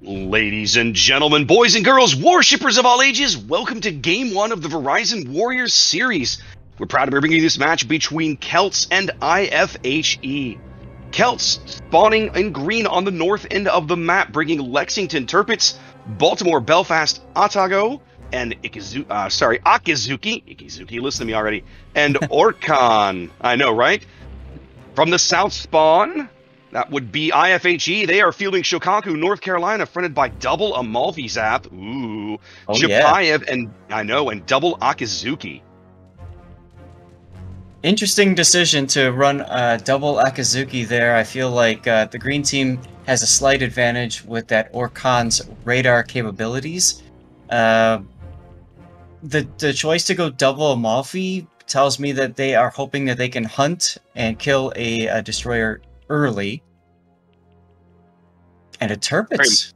Ladies and gentlemen, boys and girls, worshippers of all ages, welcome to Game 1 of the Verizon Warriors series. We're proud to be bringing you this match between Celts and IFHE. Celts spawning in green on the north end of the map, bringing Lexington Tirpitz, Baltimore Belfast Otago, and Ikizu- uh, sorry, Akizuki, Ikizuki, listen to me already, and Orkan. I know, right? From the south spawn, that would be IFHE. They are fielding Shokaku, North Carolina, fronted by double Amalfi Zap. Ooh. Oh, Chapayev and I know, and double Akizuki. Interesting decision to run uh, double Akazuki there. I feel like uh, the green team has a slight advantage with that Orkan's radar capabilities. Uh, the the choice to go double Amalfi tells me that they are hoping that they can hunt and kill a, a destroyer early. And a Tirpitz.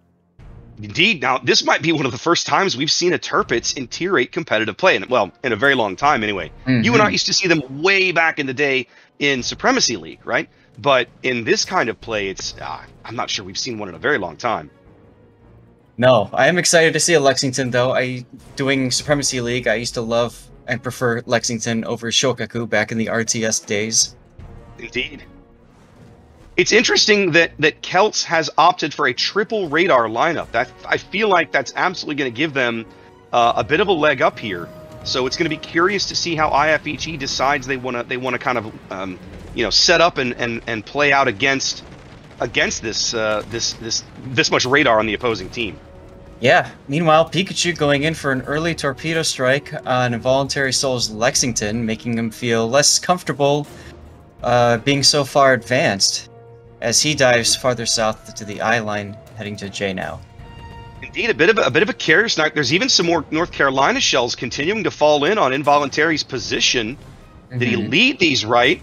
Indeed. Now, this might be one of the first times we've seen a Tirpitz in Tier 8 competitive play. And, well, in a very long time, anyway. You and I Mhm. used to see them way back in the day in Supremacy League, right? But in this kind of play, it's uh, I'm not sure we've seen one in a very long time. No, I am excited to see a Lexington though. I doing Supremacy League. I used to love and prefer Lexington over Shokaku back in the RTS days. Indeed. It's interesting that that Celts has opted for a triple radar lineup. That I feel like that's absolutely going to give them uh, a bit of a leg up here. So it's going to be curious to see how IFHE decides they want to they want to kind of um, you know set up and, and, and play out against against this uh, this this this much radar on the opposing team. Yeah. Meanwhile, Pikachu going in for an early torpedo strike on Involuntary Souls Lexington, making him feel less comfortable uh, being so far advanced as he dives farther south to the I line, heading to J now. Indeed, a bit of a, a bit of a carrier snipe. There's even some more North Carolina shells continuing to fall in on Involuntary's position. Did he Mhm. lead these right?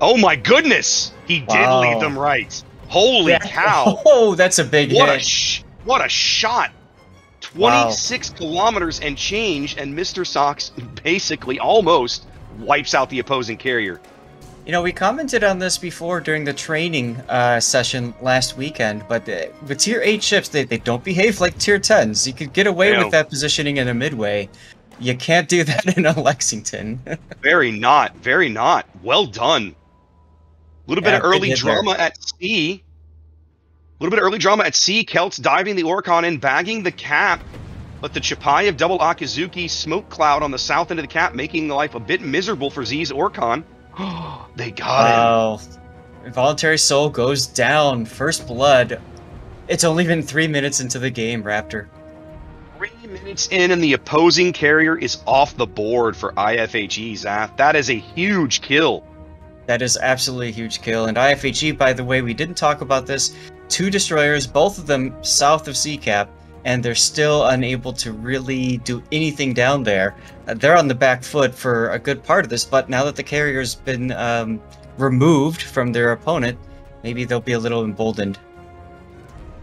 Oh my goodness! He did lead them right. Holy That- cow! Oh, that's a big What a sh- what a shot! Wow. 26 kilometers and change, and Mr. Sox basically almost wipes out the opposing carrier. You know, we commented on this before during the training uh, session last weekend, but uh, with tier 8 ships, they, they don't behave like tier 10s. You could get away with that positioning in a midway. You can't do that in a Lexington. Very not, very not. Well done. A little bit of early hit there. drama at sea. A little bit of early drama at sea. Celts diving the Orkan in, bagging the cap. But the Chapayev double Akizuki smoke cloud on the south end of the cap, making life a bit miserable for Z's Orkan. they got him. Wow. Involuntary Soul goes down. First blood. It's only been three minutes into the game, Raptor. Three minutes in, and the opposing carrier is off the board for IFHE, Zath. That is a huge kill. That is absolutely a huge kill. And IFHE, by the way, we didn't talk about this. Two destroyers, both of them south of Cap, and they're still unable to really do anything down there. Uh, they're on the back foot for a good part of this, but now that the carrier's been um, removed from their opponent, maybe they'll be a little emboldened.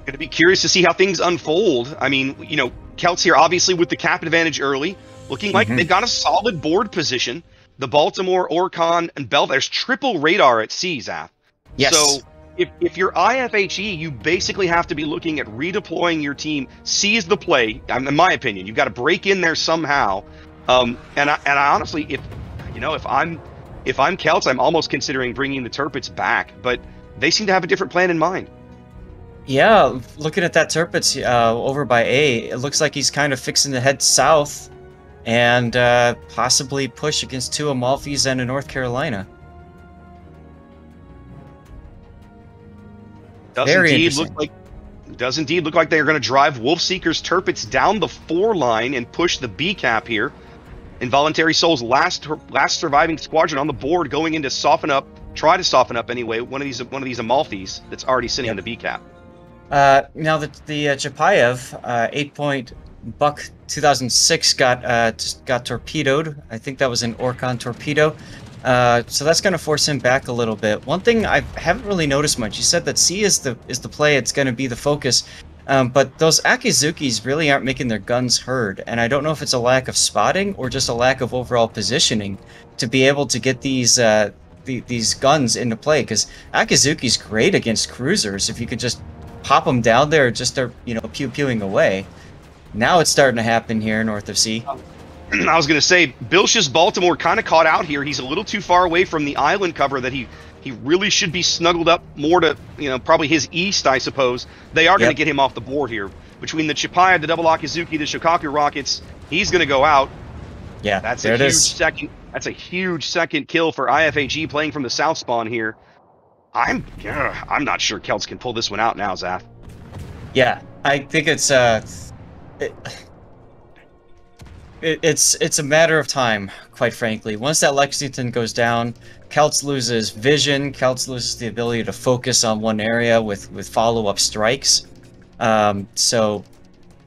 Going to be curious to see how things unfold. I mean, you know, Celts here obviously with the cap advantage early, looking like Mhm. they've got a solid board position. The Baltimore, Orkan, and Bell, there's triple radar at sea, Zaf. Yes. So if, if you're IFHE, you basically have to be looking at redeploying your team, seize the play. In my opinion, you've got to break in there somehow. Um, and I, and I honestly, if you know, if I'm if I'm Celts, I'm almost considering bringing the Tirpitz back, but they seem to have a different plan in mind. Yeah, looking at that Tirpitz uh, over by A, it looks like he's kind of fixing to head south and uh, possibly push against two Amalfis and a North Carolina. Does Very indeed look like does indeed look like they are going to drive Wolf Seekers Tirpitz down the four line and push the B cap here. Involuntary Souls last last surviving squadron on the board going in to soften up, try to soften up anyway. One of these one of these Amalfis that's already sitting Yep. on the B cap. Uh, now the the uh, Chapayev uh, eight point Buck 2006 got uh, just got torpedoed. I think that was an Orkan torpedo. Uh, so that's going to force him back a little bit. One thing I haven't really noticed much. You said that C is the is the play. It's going to be the focus. Um, but those Akizukis really aren't making their guns heard, and I don't know if it's a lack of spotting or just a lack of overall positioning to be able to get these uh, the, these guns into play. Because Akizuki's great against cruisers if you could just pop them down there, just start you know pew pewing away. Now it's starting to happen here north of C. I was going to say, Bilsh's Baltimore kind of caught out here. He's a little too far away from the island cover that he he really should be snuggled up more to you know probably his east, I suppose. They are going to get him off the board here between the Chipaya, the double Akizuki, the Shokaku Rockets. He's going to go out. Yeah, That's a it huge second. That's a huge second kill for IFHE playing from the south spawn here. I'm ugh, I'm not sure Celts can pull this one out now, Zaf. Yeah, I think it's uh, it, it, it's it's a matter of time, quite frankly. Once that Lexington goes down, Celts loses vision. Celts loses the ability to focus on one area with with follow up strikes. Um, so,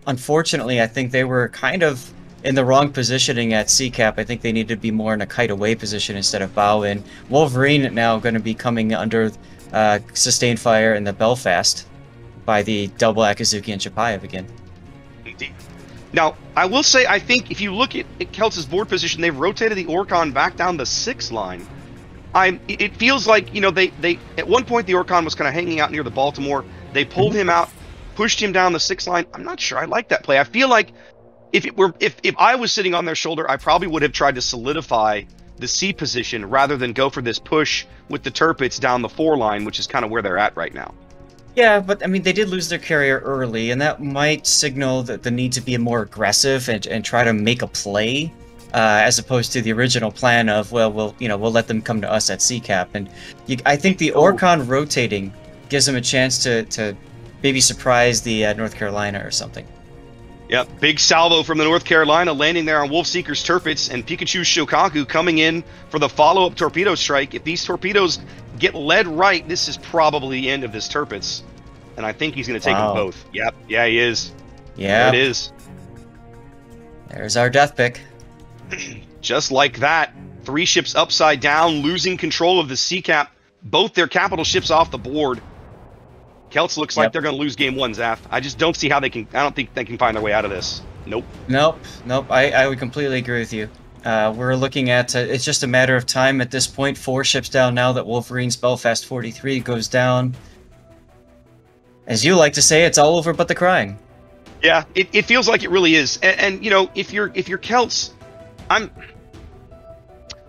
unfortunately, I think they were kind of in the wrong positioning at CCAP. I think they need to be more in a kite away position instead of bow in. Wolverine now going to be coming under uh, sustained fire in the Belfast by the double Akazuki and Chapayev again. Now, I will say, I think if you look at, at board position, they've rotated the Orkan back down the six line. I'm. It it feels like you know they they at one point the Orkan was kind of hanging out near the Baltimore. They pulled him out, pushed him down the six line. I'm not sure I like that play. I feel like if it were if if I was sitting on their shoulder, I probably would have tried to solidify the C position rather than go for this push with the Tirpitz down the four line, which is kind of where they're at right now. Yeah, but I mean, they did lose their carrier early, and that might signal that the need to be more aggressive and, and try to make a play, uh, as opposed to the original plan of well, we'll you know we'll let them come to us at CCAP. And you, I think the Oh. Orkan rotating gives them a chance to to maybe surprise the uh, North Carolina or something. Yep, big salvo from the North Carolina landing there on Wolfseeker's Tirpitz and Pikachu's Shokaku coming in for the follow-up torpedo strike. If these torpedoes get led right, this is probably the end of this Tirpitz. And I think he's going to take Wow. them both. Yep, yeah, he is. Yeah, There it is. there's our death pick. Just like that, three ships upside down, losing control of the C cap. Both their capital ships off the board. Celts looks like they're going to lose game one, Zaf. I just don't see how they can. I don't think they can find their way out of this. Nope. Nope, nope. I, I would completely agree with you. Uh, we're looking at uh, it's just a matter of time at this point. Four ships down now that Wolverine's Belfast 43 goes down. As you like to say, it's all over but the crying. Yeah, it, it feels like it really is. And, and you know, if you're if you're Celts, I'm.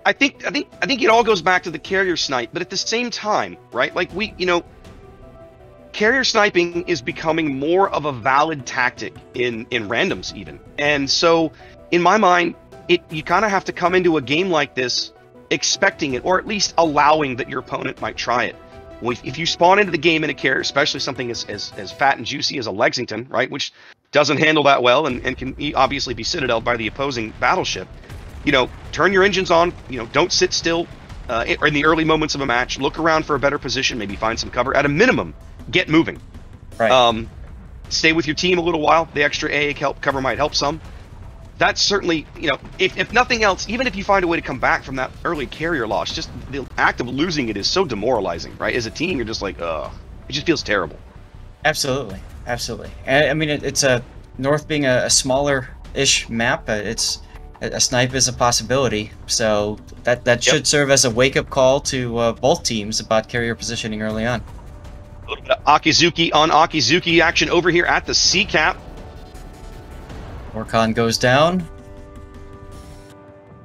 I think I think I think it all goes back to the carrier snipe, but at the same time, right? Like we, you know, carrier sniping is becoming more of a valid tactic in in randoms even. And so, in my mind, it you kind of have to come into a game like this expecting it, or at least allowing that your opponent might try it. If you spawn into the game in a carrier, especially something as, as, as fat and juicy as a Lexington, right, which doesn't handle that well and, and can obviously be citadeled by the opposing battleship, you know, turn your engines on, you know, don't sit still uh, in the early moments of a match, look around for a better position, maybe find some cover. At a minimum, get moving. Right. Um, stay with your team a little while. The extra AA help cover might help some. That's certainly, you know, if, if nothing else, even if you find a way to come back from that early carrier loss, just the act of losing it is so demoralizing, right? As a team, you're just like, ugh, it just feels terrible. Absolutely, absolutely. And, I mean, it, it's a North being a, a smaller-ish map. Uh, it's a, a snipe is a possibility, so that that Yep. should serve as a wake-up call to uh, both teams about carrier positioning early on. A little bit of Akizuki on Akizuki action over here at the C cap. Orkan goes down,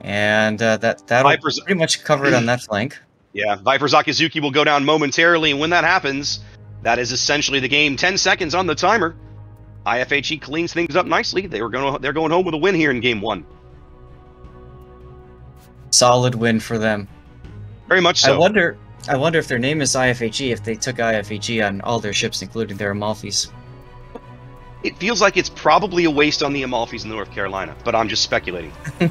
and uh, that that'll Vipers- pretty much cover it on that flank. Yeah, Viper's Akizuki will go down momentarily, and when that happens, that is essentially the game. Ten seconds on the timer. IFHE cleans things up nicely. They were going. They're going home with a win here in game one. Solid win for them. Very much so. I wonder. I wonder if their name is IFHE if they took IFHE on all their ships, including their Amalfis. It feels like it's probably a waste on the Amalfis in North Carolina, but I'm just speculating.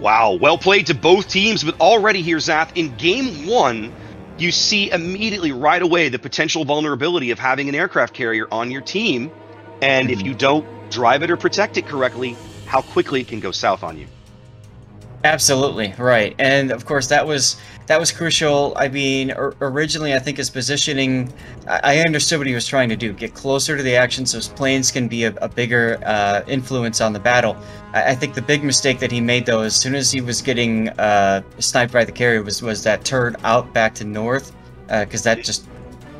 Wow, well played to both teams, but already here, Zath, in game one, you see immediately right away the potential vulnerability of having an aircraft carrier on your team. And if Mhm. you don't drive it or protect it correctly, how quickly it can go south on you. Absolutely right, and of course that was that was crucial. I mean, or, originally I think his positioning, I, I understood what he was trying to do: get closer to the action so his planes can be a, a bigger uh, influence on the battle. I, I think the big mistake that he made, though, as soon as he was getting uh, sniped by the carrier, was was that turn out back to north, because that just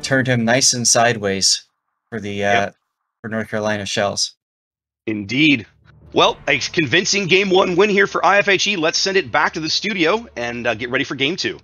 turned him nice and sideways for the uh, Yep. for North Carolina Shells. Indeed. Well, a convincing game one win here for IFHE. Let's send it back to the studio and uh, get ready for game two.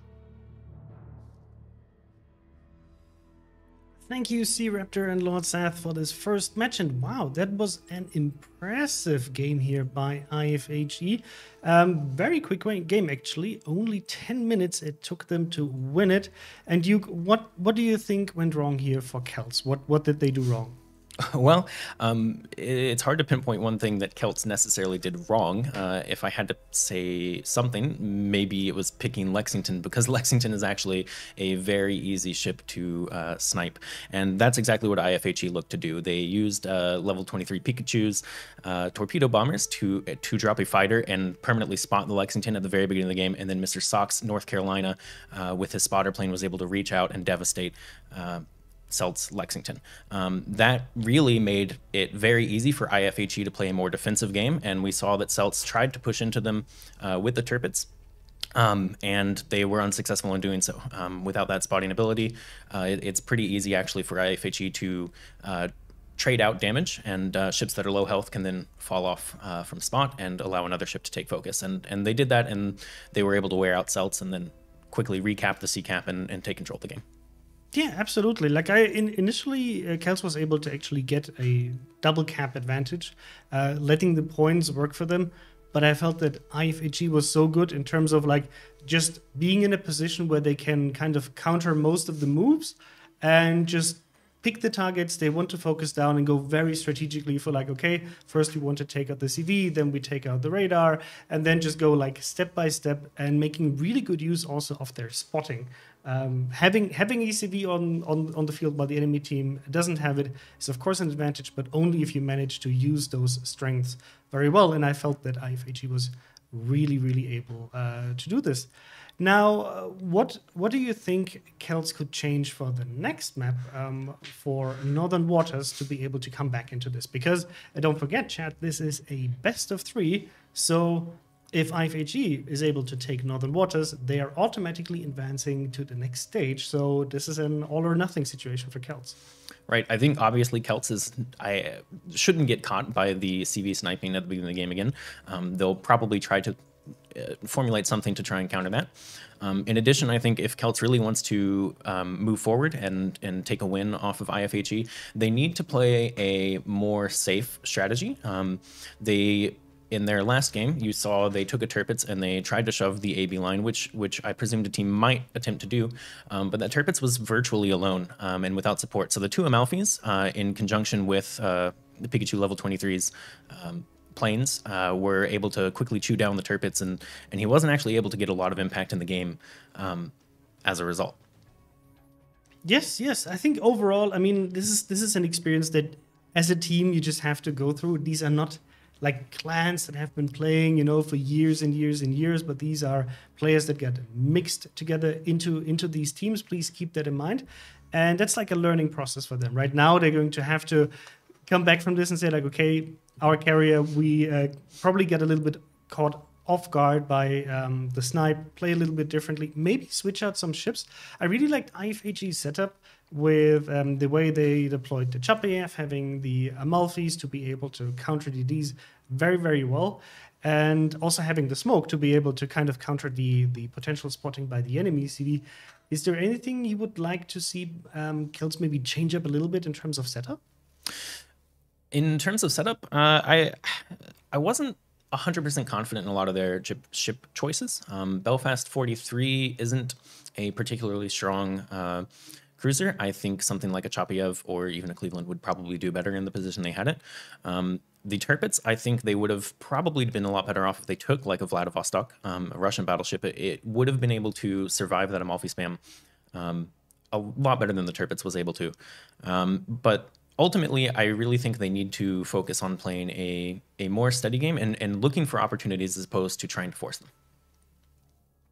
Thank you, Sea Raptor and Lord Zath, for this first match. And wow, that was an impressive game here by IFHE. Um, very quick game, actually. Only 10 minutes it took them to win it. And you, what what do you think went wrong here for Celts? What what did they do wrong? Well, um, it's hard to pinpoint one thing that Celts necessarily did wrong. Uh, if I had to say something, maybe it was picking Lexington because Lexington is actually a very easy ship to uh, snipe, and that's exactly what IFHE looked to do. They used uh, level 23 Pikachu's uh, torpedo bombers to to drop a fighter and permanently spot the Lexington at the very beginning of the game, and then Mr. Sox, North Carolina, uh, with his spotter plane, was able to reach out and devastate. Celts Lexington. Um, that really made it very easy for IFHE to play a more defensive game, and we saw that Celts tried to push into them uh, with the Tirpitz. Um, and they were unsuccessful in doing so. Um, without that spotting ability, uh, it- it's pretty easy actually for IFHE to uh, trade out damage, and uh, ships that are low health can then fall off uh, from spot and allow another ship to take focus. And and they did that, and they were able to wear out Celts and then quickly recap the C cap and, and take control of the game. Yeah, absolutely. Like I in, initially, uh, Celts was able to actually get a double cap advantage, uh, letting the points work for them. But I felt that IFHE was so good in terms of like just being in a position where they can kind of counter most of the moves and just pick the targets they want to focus down and go very strategically for like okay first we want to take out the cv then we take out the radar and then just go like step by step and making really good use also of their spotting um, having having ecv on, on on the field while the enemy team doesn't have it is of course an advantage but only if you manage to use those strengths very well and i felt that ifhe was really really able uh, to do this now, uh, what what do you think Celts could change for the next map um, for Northern Waters to be able to come back into this? Because uh, don't forget, chat, this is a best of three. So if IFHE is able to take Northern Waters, they are automatically advancing to the next stage. So this is an all or nothing situation for Celts. Right. I think obviously Celts is I shouldn't get caught by the CV sniping at the beginning of the game again. Um, they'll probably try to uh, formulate something to try and counter that. Um, in addition, I think if Celts really wants to um, move forward and and take a win off of IFHE, they need to play a more safe strategy. Um, they in their last game, you saw they took a Tirpitz and they tried to shove the AB line, which which I presumed a team might attempt to do, um, but that Tirpitz was virtually alone um, and without support. So the two Amalfis, uh, in conjunction with uh, the Pikachu level 23's um, planes, uh, were able to quickly chew down the Tirpitz, and and he wasn't actually able to get a lot of impact in the game um, as a result. Yes, yes. I think overall, I mean, this is this is an experience that as a team you just have to go through. These are not like clans that have been playing, you know, for years and years and years, but these are players that get mixed together into into these teams. Please keep that in mind. And that's like a learning process for them. Right now they're going to have to come back from this and say like, okay, our carrier, we uh, probably get a little bit caught off guard by um, the snipe, play a little bit differently, maybe switch out some ships. I really liked IFHE's setup with um, the way they deployed the Chapayev, having the Amalfis to be able to counter DDs very, very well. And also having the smoke to be able to kind of counter the, the potential spotting by the enemy CD. Is there anything you would like to see um, Kills maybe change up a little bit in terms of setup? In terms of setup, uh, I I wasn't 100% confident in a lot of their ship, ship choices. Um, Belfast 43 isn't a particularly strong uh, cruiser. I think something like a Chapayev or even a Cleveland would probably do better in the position they had it. Um, the Tirpitz, I think they would have probably been a lot better off if they took like a Vladivostok, um, a Russian battleship. It, it would have been able to survive that Amalfi spam um, a lot better than the Tirpitz was able to. Um, but ultimately, I really think they need to focus on playing a, a more steady game and, and looking for opportunities as opposed to trying to force them.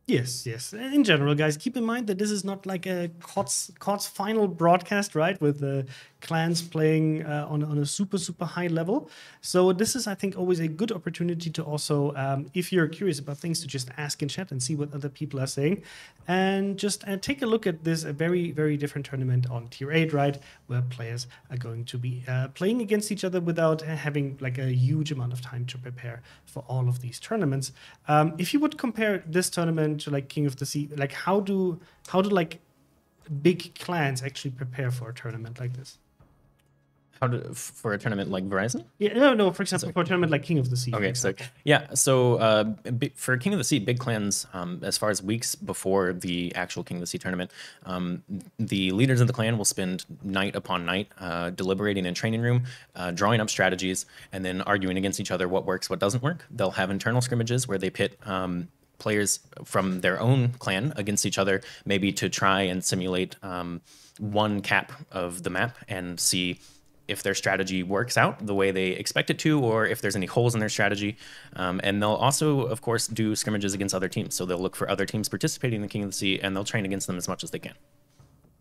Yes, yes. In general, guys, keep in mind that this is not like a KOTS, KOTS final broadcast, right? With the clans playing uh, on, on a super, super high level. So, this is, I think, always a good opportunity to also, um, if you're curious about things, to just ask in chat and see what other people are saying. And just uh, take a look at this a very, very different tournament on tier 8, right? Where players are going to be uh, playing against each other without having like a huge amount of time to prepare for all of these tournaments. Um, if you would compare this tournament to like King of the Sea, like how do how do like big clans actually prepare for a tournament like this? How to, for a tournament like Verizon? Yeah, no, no. For example, for a tournament like King of the Sea. Okay, so yeah, so uh, for King of the Sea, big clans, um, as far as weeks before the actual King of the Sea tournament, um, the leaders of the clan will spend night upon night uh, deliberating in training room, uh, drawing up strategies, and then arguing against each other what works, what doesn't work. They'll have internal scrimmages where they pit um, players from their own clan against each other, maybe to try and simulate um, one cap of the map and see if their strategy works out the way they expect it to, or if there's any holes in their strategy. Um, and they'll also, of course, do scrimmages against other teams. So they'll look for other teams participating in the King of the Sea, and they'll train against them as much as they can.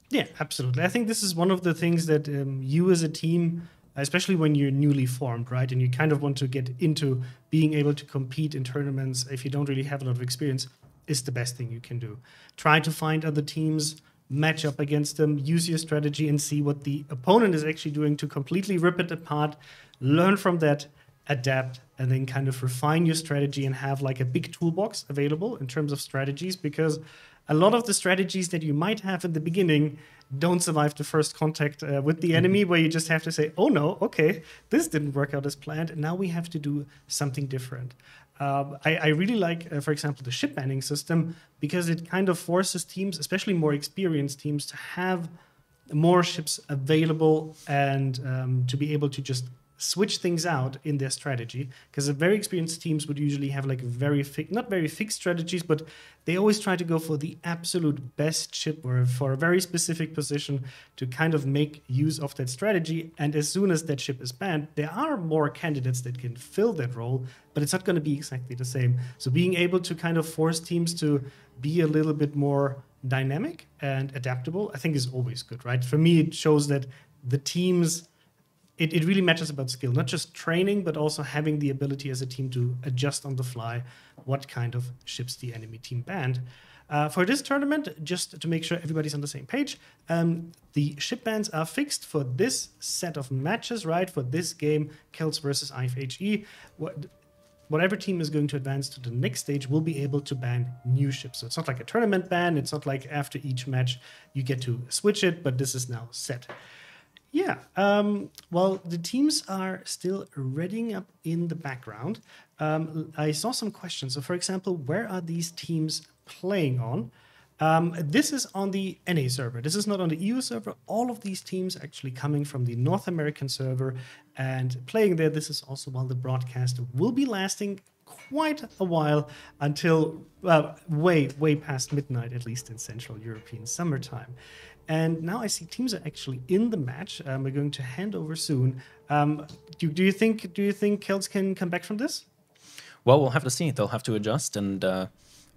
Yeah, absolutely. I think this is one of the things that um, you as a team, especially when you're newly formed, right, and you kind of want to get into being able to compete in tournaments if you don't really have a lot of experience, is the best thing you can do. Try to find other teams match up against them, use your strategy, and see what the opponent is actually doing to completely rip it apart, learn from that, adapt, and then kind of refine your strategy and have like a big toolbox available in terms of strategies because a lot of the strategies that you might have in the beginning don't survive the first contact uh, with the enemy where you just have to say oh no okay this didn't work out as planned and now we have to do something different um, I, I, really like, uh, for example, the ship banning system because it kind of forces teams, especially more experienced teams, to have more ships available and um, to be able to just switch things out in their strategy because very experienced teams would usually have like very fi- not very fixed strategies but they always try to go for the absolute best chip or for a very specific position to kind of make use of that strategy. And as soon as that chip is banned there are more candidates that can fill that role but it's not going to be exactly the same. So being able to kind of force teams to be a little bit more dynamic and adaptable i think is always good right? For me it shows that the teams it, it really matters about skill, not just training, but also having the ability as a team to adjust on the fly what kind of ships the enemy team banned. Uh, for this tournament, just to make sure everybody's on the same page, um, the ship bans are fixed for this set of matches, right? For this game, Celts versus IFHE. What, whatever team is going to advance to the next stage will be able to ban new ships. So it's not like a tournament ban. It's not like after each match you get to switch it, but this is now set. Yeah. Um, well, the teams are still readying up in the background. Um, I saw some questions. So, for example, where are these teams playing on? Um, this is on the NA server. This is not on the EU server. All of these teams actually coming from the North American server and playing there. This is also while the broadcast will be lasting quite a while until way, way past midnight, at least in Central European summertime. And now I see teams are actually in the match. Um, we're going to hand over soon. Um, do, do, you think do you think Celts can come back from this? Well, we'll have to see. They'll have to adjust, and uh,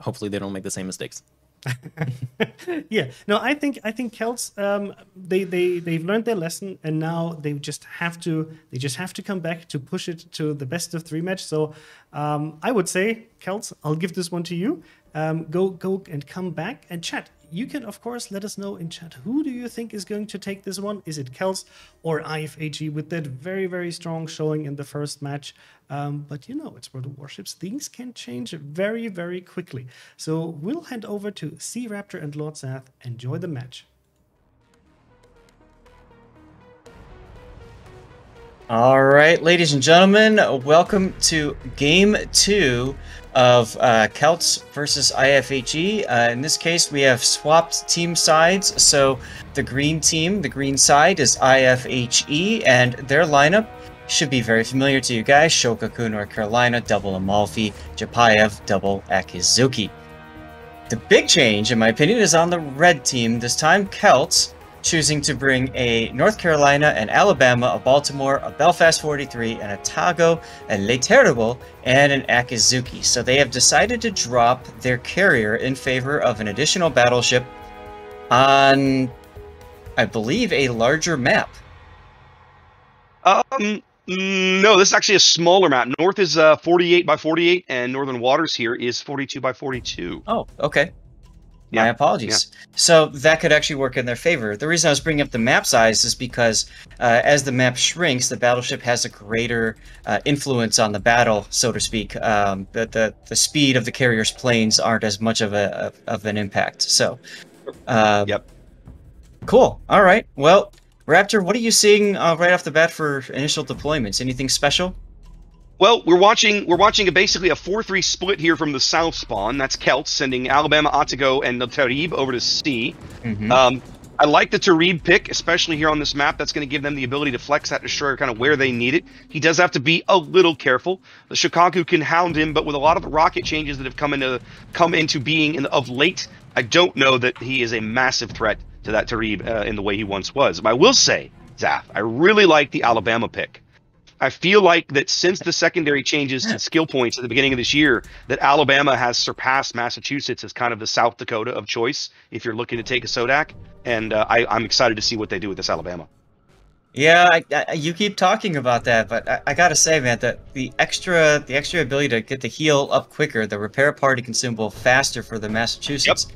hopefully they don't make the same mistakes. yeah, no, I think I think Celts um, they they they've learned their lesson, and now they just have to they just have to come back to push it to the best of three match. So um, I would say Celts, I'll give this one to you. Um, go go and come back and chat you can of course let us know in chat. Who do you think is going to take this one? Is it Celts or IFHE with that very very strong showing in the first match? Um, but you know it's World of Warships. Things can change very very quickly. So we'll hand over to Sea Raptor and Lord Zath. Enjoy the match. All right, ladies and gentlemen, welcome to game two of uh, Celts versus IFHE. Uh, in this case, we have swapped team sides. So the green team, the green side, is IFHE, and their lineup should be very familiar to you guys. Shokaku, North Carolina, double Amalfi, Chapayev, double Akizuki. The big change, in my opinion, is on the red team. This time, Celts choosing to bring a North Carolina, an Alabama, a Baltimore, a Belfast 43, an Otago, a Le Terrible, and an Akizuki. So they have decided to drop their carrier in favor of an additional battleship on, I believe, a larger map. Um, no, this is actually a smaller map. North is uh, 48 by 48, and Northern Waters here is 42 by 42. Oh, okay. Yeah, My apologies. So that could actually work in their favor. The reason I was bringing up the map size is because uh, as the map shrinks, the battleship has a greater uh, influence on the battle, so to speak. Um, the, the the speed of the carrier's planes aren't as much of a of, of an impact. So, uh, Yep. Cool. All right. Well, Raptor, what are you seeing uh, right off the bat for initial deployments? Anything special? Well, we're watching we're watching a basically a 4-3 split here from the south spawn. That's Celts sending Alabama, Otago, and the Tarib over to C. Mhm. Um, I like the Tarib pick, especially here on this map. That's going to give them the ability to flex that destroyer kind of where they need it. He does have to be a little careful. The Shokaku can hound him, but with a lot of the rocket changes that have come into come into being in, of late, I don't know that he is a massive threat to that Tarib uh, in the way he once was. But I will say, Zaf, I really like the Alabama pick. I feel like that since the secondary changes to skill points at the beginning of this year, that Alabama has surpassed Massachusetts as kind of the South Dakota of choice if you're looking to take a Sodak. And uh, I, I'm excited to see what they do with this Alabama. Yeah, I, I, you keep talking about that, but I, I gotta say, man, that the extra the extra ability to get the heal up quicker, the repair party consumable faster for the Massachusetts,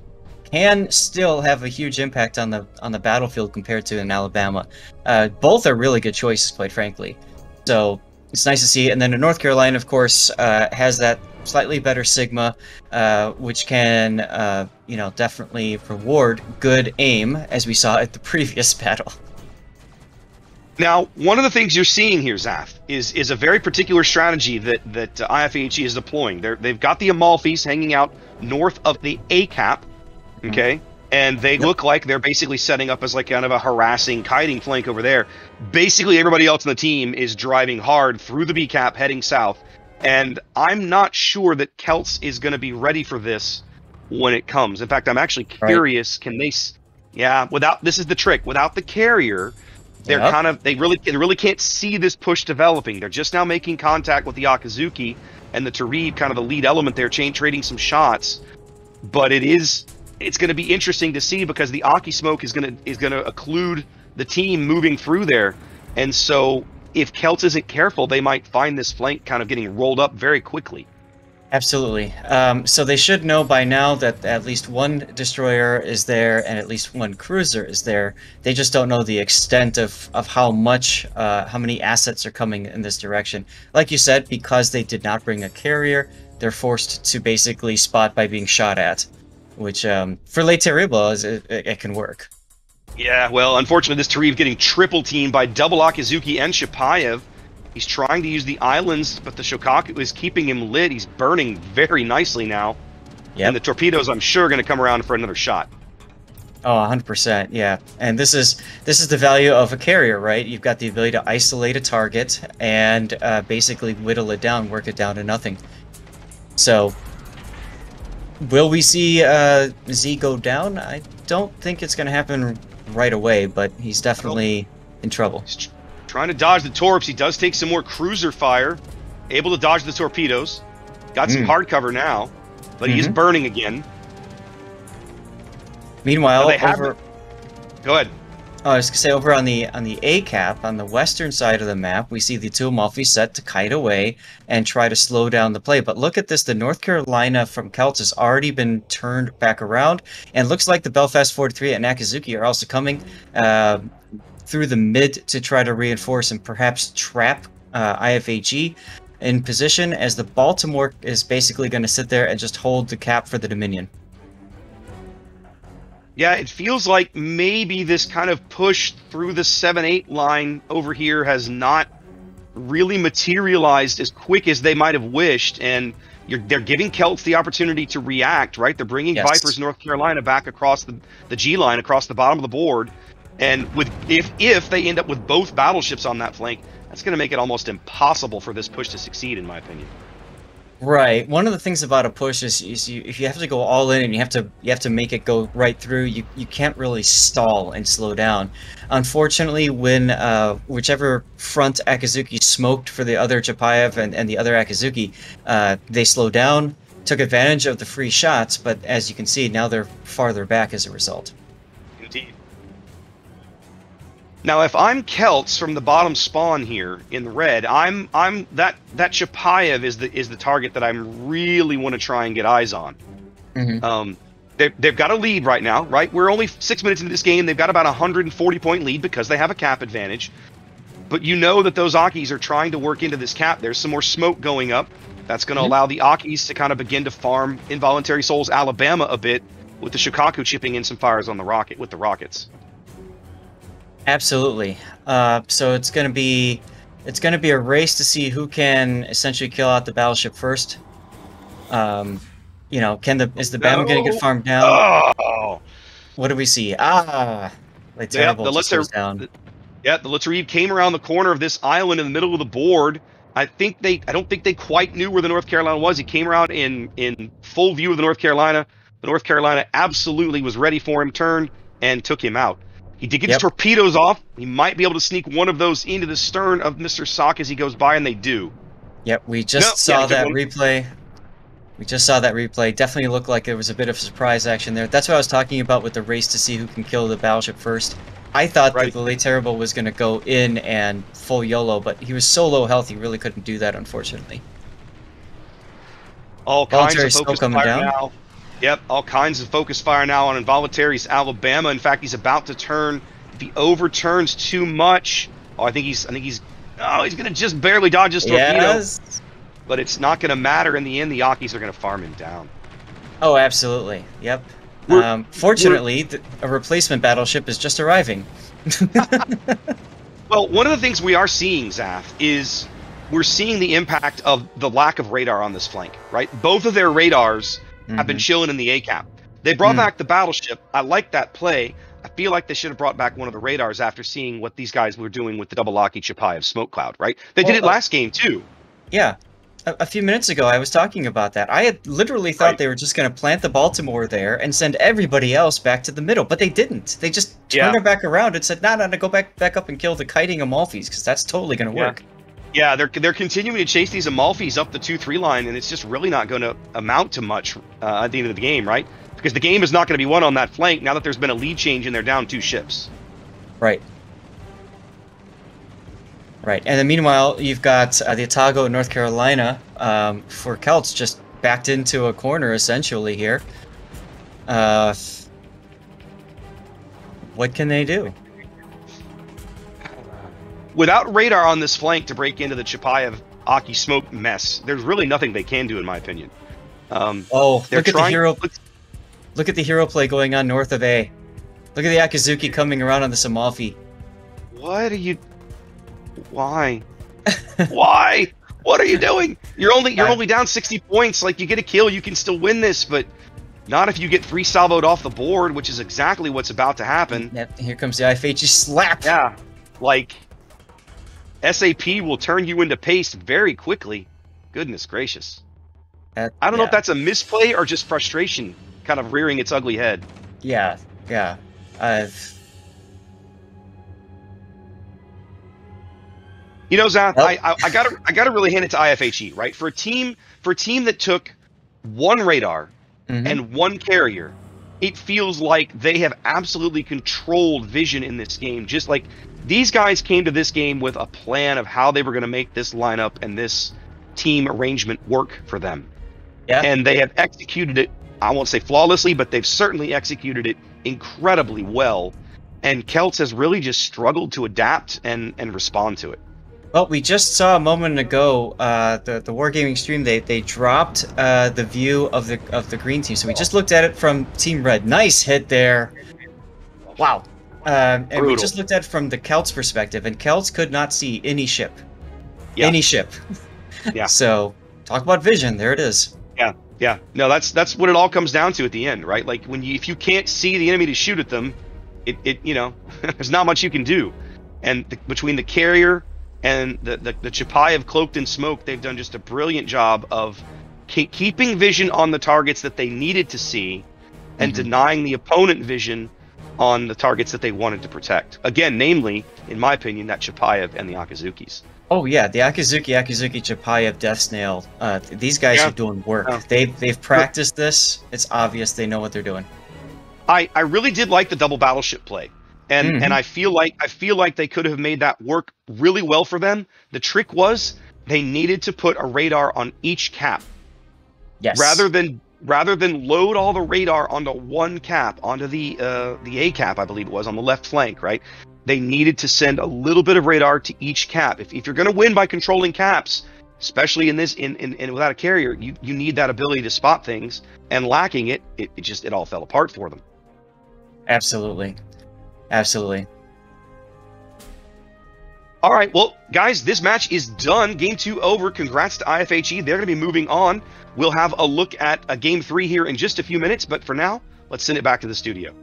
can still have a huge impact on the on the battlefield compared to in Alabama. Uh, both are really good choices, quite frankly. So it's nice to see. And then North Carolina, of course, uh, has that slightly better Sigma, uh, which can, uh, you know, definitely reward good aim, as we saw at the previous battle. Now, one of the things you're seeing here, Zaf, is is a very particular strategy that that uh, IFHE is deploying. They're, they've got the Amalfis hanging out north of the A cap, okay, and they look like they're basically setting up as like kind of a harassing, kiting flank over there. Basically, everybody else on the team is driving hard through the B cap, heading south, and I'm not sure that Celts is going to be ready for this when it comes. In fact, I'm actually Right. curious. Can they? s- Yeah, without this is the trick. Without the carrier, they're Yep. kind of they really they really can't see this push developing. They're just now making contact with the Akazuki and the Tarib, kind of the lead element there, chain trading some shots. But it is it's going to be interesting to see because the Aki smoke is going to is going to occlude the team moving through there, and so if Celts isn't careful, they might find this flank kind of getting rolled up very quickly. Absolutely. Um, so they should know by now that at least one destroyer is there and at least one cruiser is there. They just don't know the extent of, of how much, uh, how many assets are coming in this direction. Like you said, because they did not bring a carrier, they're forced to basically spot by being shot at, which um, for Le Terrible, is, it, it can work. Yeah, well, unfortunately, this Tarif getting triple teamed by double Akizuki and Chapayev. He's trying to use the islands, but the Shokaku is keeping him lit. He's burning very nicely now. Yep. And the torpedoes, I'm sure, are going to come around for another shot. Oh, 100%, yeah. And this is this is the value of a carrier, right? You've got the ability to isolate a target and uh, basically whittle it down, work it down to nothing. So, will we see uh, Z go down? I don't think it's going to happen right away, but he's definitely in trouble. He's tr- trying to dodge the torps. He does take some more cruiser fire, able to dodge the torpedoes. Got some Mm. hard cover now, but he is Mhm. burning again. Meanwhile, Well, they have over Go ahead. Oh, I was gonna say over on the on the A cap on the western side of the map, we see the two Amalfi set to kite away and try to slow down the play. But look at this: the North Carolina from Celts has already been turned back around, and looks like the Belfast 43 and Nakazuki are also coming uh, through the mid to try to reinforce and perhaps trap uh, IFHE in position. As the Baltimore is basically going to sit there and just hold the cap for the Dominion. Yeah, it feels like maybe this kind of push through the 7 8 line over here has not really materialized as quick as they might have wished. And you're, they're giving Celts the opportunity to react, right? They're bringing Yes. Vipers North Carolina back across the, the G line, across the bottom of the board. And with if if they end up with both battleships on that flank, that's going to make it almost impossible for this push to succeed, in my opinion. Right. One of the things about a push is, is you, if you have to go all in and you have to you have to make it go right through, you, you can't really stall and slow down. Unfortunately, when uh, whichever front Akizuki smoked for the other Chapayev and, and the other Akizuki, uh, they slowed down, took advantage of the free shots, but as you can see, now they're farther back as a result. Indeed. Now, if I'm Celts from the bottom spawn here in the red, I'm I'm that that Chapayev is the is the target that I really want to try and get eyes on. Mhm. Um, they they've got a lead right now, right? We're only six minutes into this game. They've got about a 140 point lead because they have a cap advantage. But you know that those Akis are trying to work into this cap. There's some more smoke going up. That's going to Mhm. allow the Akis to kind of begin to farm Involuntary Souls Alabama a bit, with the Shokaku chipping in some fires on the rocket with the rockets. Absolutely. Uh, so it's gonna be it's gonna be a race to see who can essentially kill out the battleship first. Um, you know, can the is the Bama gonna get farmed down? Oh, What do we see? Ah, like Yeah, the goes down. yeah. The Latreve came around the corner of this island in the middle of the board. I think they. I don't think they quite knew where the North Carolina was. He came around in in full view of the North Carolina. The North Carolina absolutely was ready for him, turned and took him out. He did get Yep. his torpedoes off. He might be able to sneak one of those into the stern of Mr. Sock as he goes by, and they do. Yep, we just No, saw yeah, that one. replay. We just saw that replay. Definitely looked like there was a bit of surprise action there. That's what I was talking about with the race to see who can kill the battleship first. I thought Right. that the late terrible was going to go in and full YOLO, but he was so low health he really couldn't do that, unfortunately. All kinds Voluntary of still focus coming down? now. Yep, all kinds of focus fire now on Involuntary's Alabama. In fact, he's about to turn. If he overturns too much, oh, I think he's. I think he's. Oh, he's gonna just barely dodge his torpedo. Yes. But it's not gonna matter in the end. The Yakis are gonna farm him down. Oh, absolutely. Yep. We're- um, fortunately, a replacement battleship is just arriving. Well, one of the things we are seeing, Zath, is we're seeing the impact of the lack of radar on this flank. Right, both of their radars have been Mhm. chilling in the A cap. They brought Mm. back the battleship. I like that play. I feel like they should have brought back one of the radars after seeing what these guys were doing with the double Locky Chapayev Smoke Cloud, right? They did Well, it uh, last game too. Yeah. A, a few minutes ago, I was talking about that. I had literally thought Right. they were just going to plant the Baltimore there and send everybody else back to the middle, but they didn't. They just turned Yeah. it back around and said, "No, no, no, go back, back up and kill the kiting Amalfis because that's totally going to Yeah. work." Yeah, they're they're continuing to chase these Amalfis up the two three line, and it's just really not going to amount to much uh, at the end of the game, right? Because the game is not going to be won on that flank now that there's been a lead change and they're down two ships. Right. Right, and then meanwhile, you've got uh, the Otago North Carolina um, for Celts just backed into a corner essentially here. Uh, what can they do? Without radar on this flank to break into the Chapayev Aki smoke mess, there's really nothing they can do, in my opinion. Um, Oh, they're look at the hero! Look at the hero play going on north of A. Look at the Akazuki coming around on this Amalfi. What are you? Why? Why? What are you doing? You're only you're only down 60 points. Like you get a kill, you can still win this, but not if you get free salvoed off the board, which is exactly what's about to happen. Yep, here comes the IFHE slap. Yeah, like SAP will turn you into paste very quickly. Goodness gracious! That- I don't know if that's a misplay or just frustration, kind of rearing its ugly head. Yeah, yeah. I've. You know, Zath, Well- I, I, I gotta I gotta really hand it to IFHE, right? For a team for a team that took one radar Mhm. and one carrier, it feels like they have absolutely controlled vision in this game. Just like these guys came to this game with a plan of how they were going to make this lineup and this team arrangement work for them. Yeah. And they have executed it, I won't say flawlessly, but they've certainly executed it incredibly well. And Celts has really just struggled to adapt and, and respond to it. Well, we just saw a moment ago uh, the the wargaming stream. They they dropped uh, the view of the of the green team. So we just looked at it from Team Red. Nice hit there. Wow. Um, and we just looked at it from the Celts perspective, and Celts could not see any ship. Yeah. Any ship. Yeah. So talk about vision. There it is. Yeah, yeah. no, that's that's what it all comes down to at the end, right? Like when you if you can't see the enemy to shoot at them, it, it you know there's not much you can do. And the, between the carrier and the the, the Chapayev cloaked in smoke, they've done just a brilliant job of ke- keeping vision on the targets that they needed to see, and Mhm. denying the opponent vision on the targets that they wanted to protect. Again, namely, in my opinion, that Chapayev and the Akazukis. Oh yeah, the Akizuki, Akizuki, Chapayev, Death Snail. Uh, these guys Yeah. are doing work. Yeah. They've they've practiced this. It's obvious they know what they're doing. I, I really did like the double battleship play. And Mhm. and I feel like I feel like they could have made that work really well for them. The trick was they needed to put a radar on each cap Yes. rather than rather than load all the radar onto one cap onto the uh, the A cap I believe it was on the left flank right they needed to send a little bit of radar to each cap if, if you're going to win by controlling caps especially in this in, in, in without a carrier you, you need that ability to spot things and lacking it, it it just it all fell apart for them Absolutely. Absolutely. All right, well, guys, this match is done. Game two over. Congrats to IFHE. They're going to be moving on. We'll have a look at a game three here in just a few minutes, but for now, let's send it back to the studio.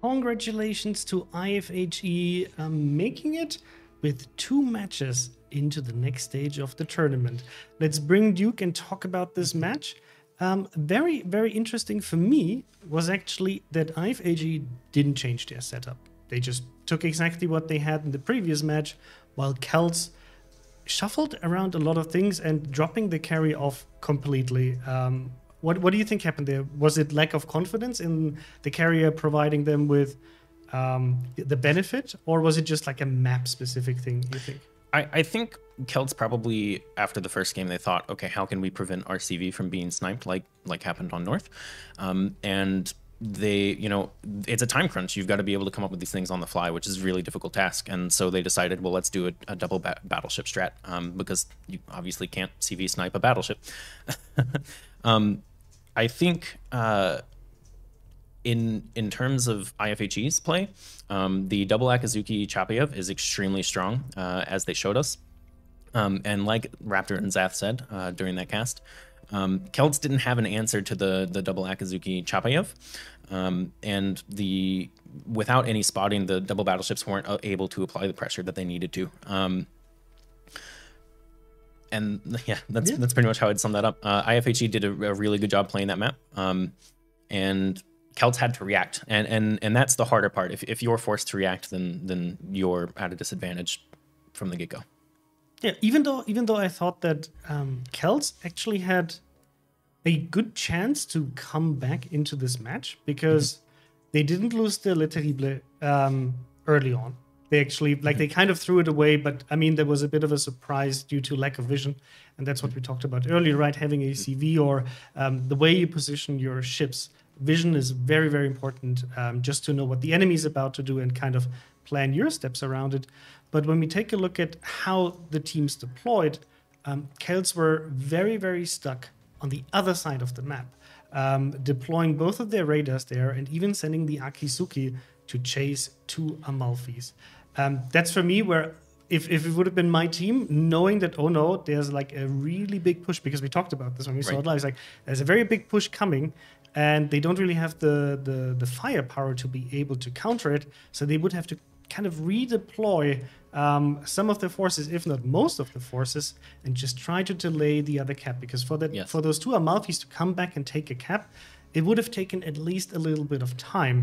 Congratulations to IFHE um, making it with two matches into the next stage of the tournament. Let's bring Duke and talk about this match. Um, very, very interesting for me was actually that IFHE didn't change their setup. They just took exactly what they had in the previous match, while Celts shuffled around a lot of things and dropping the carry off completely. Um, what what do you think happened there? Was it lack of confidence in the carrier providing them with um, the benefit, or was it just like a map specific thing? You think? I, I think Celts probably after the first game they thought, okay, how can we prevent RCV from being sniped like like happened on North, um, and they you know it's a time crunch. You've got to be able to come up with these things on the fly, which is a really difficult task. And so they decided, well, let's do a, a double ba- battleship strat um, because you obviously can't CV snipe a battleship. um, I think. Uh, in in terms of IFHE's play, um, the double Akizuki Chapayev is extremely strong, uh, as they showed us. Um, and like Raptor and Zath said uh, during that cast, um, Celts didn't have an answer to the the double Akizuki Chapayev, um, and the without any spotting, the double battleships weren't uh, able to apply the pressure that they needed to. Um, and yeah, that's Yeah. that's pretty much how I'd sum that up. Uh, IFHE did a, a really good job playing that map, um, and Celts had to react, and and and that's the harder part. If if you're forced to react, then then you're at a disadvantage from the get go. Yeah, even though even though I thought that um, Celts actually had a good chance to come back into this match because they didn't lose the Le Terrible um, early on. They actually like they kind of threw it away, but I mean there was a bit of a surprise due to lack of vision, and that's what we talked about earlier, right? Having a CV or um, the way you position your ships, vision is very very important, um, just to know what the enemy is about to do and kind of plan your steps around it. But when we take a look at how the teams deployed, um, Celts were very very stuck on the other side of the map, um, deploying both of their radars there and even sending the Akizuki to chase two Amalfis. Um, that's for me where if, if it would have been my team, knowing that, oh no, there's like a really big push, because we talked about this when we saw it live, it's like there's a very big push coming, and they don't really have the, the, the firepower to be able to counter it, so they would have to kind of redeploy um, some of the forces, if not most of the forces, and just try to delay the other cap. Because for that, Yes. for those two Amalfis to come back and take a cap, it would have taken at least a little bit of time.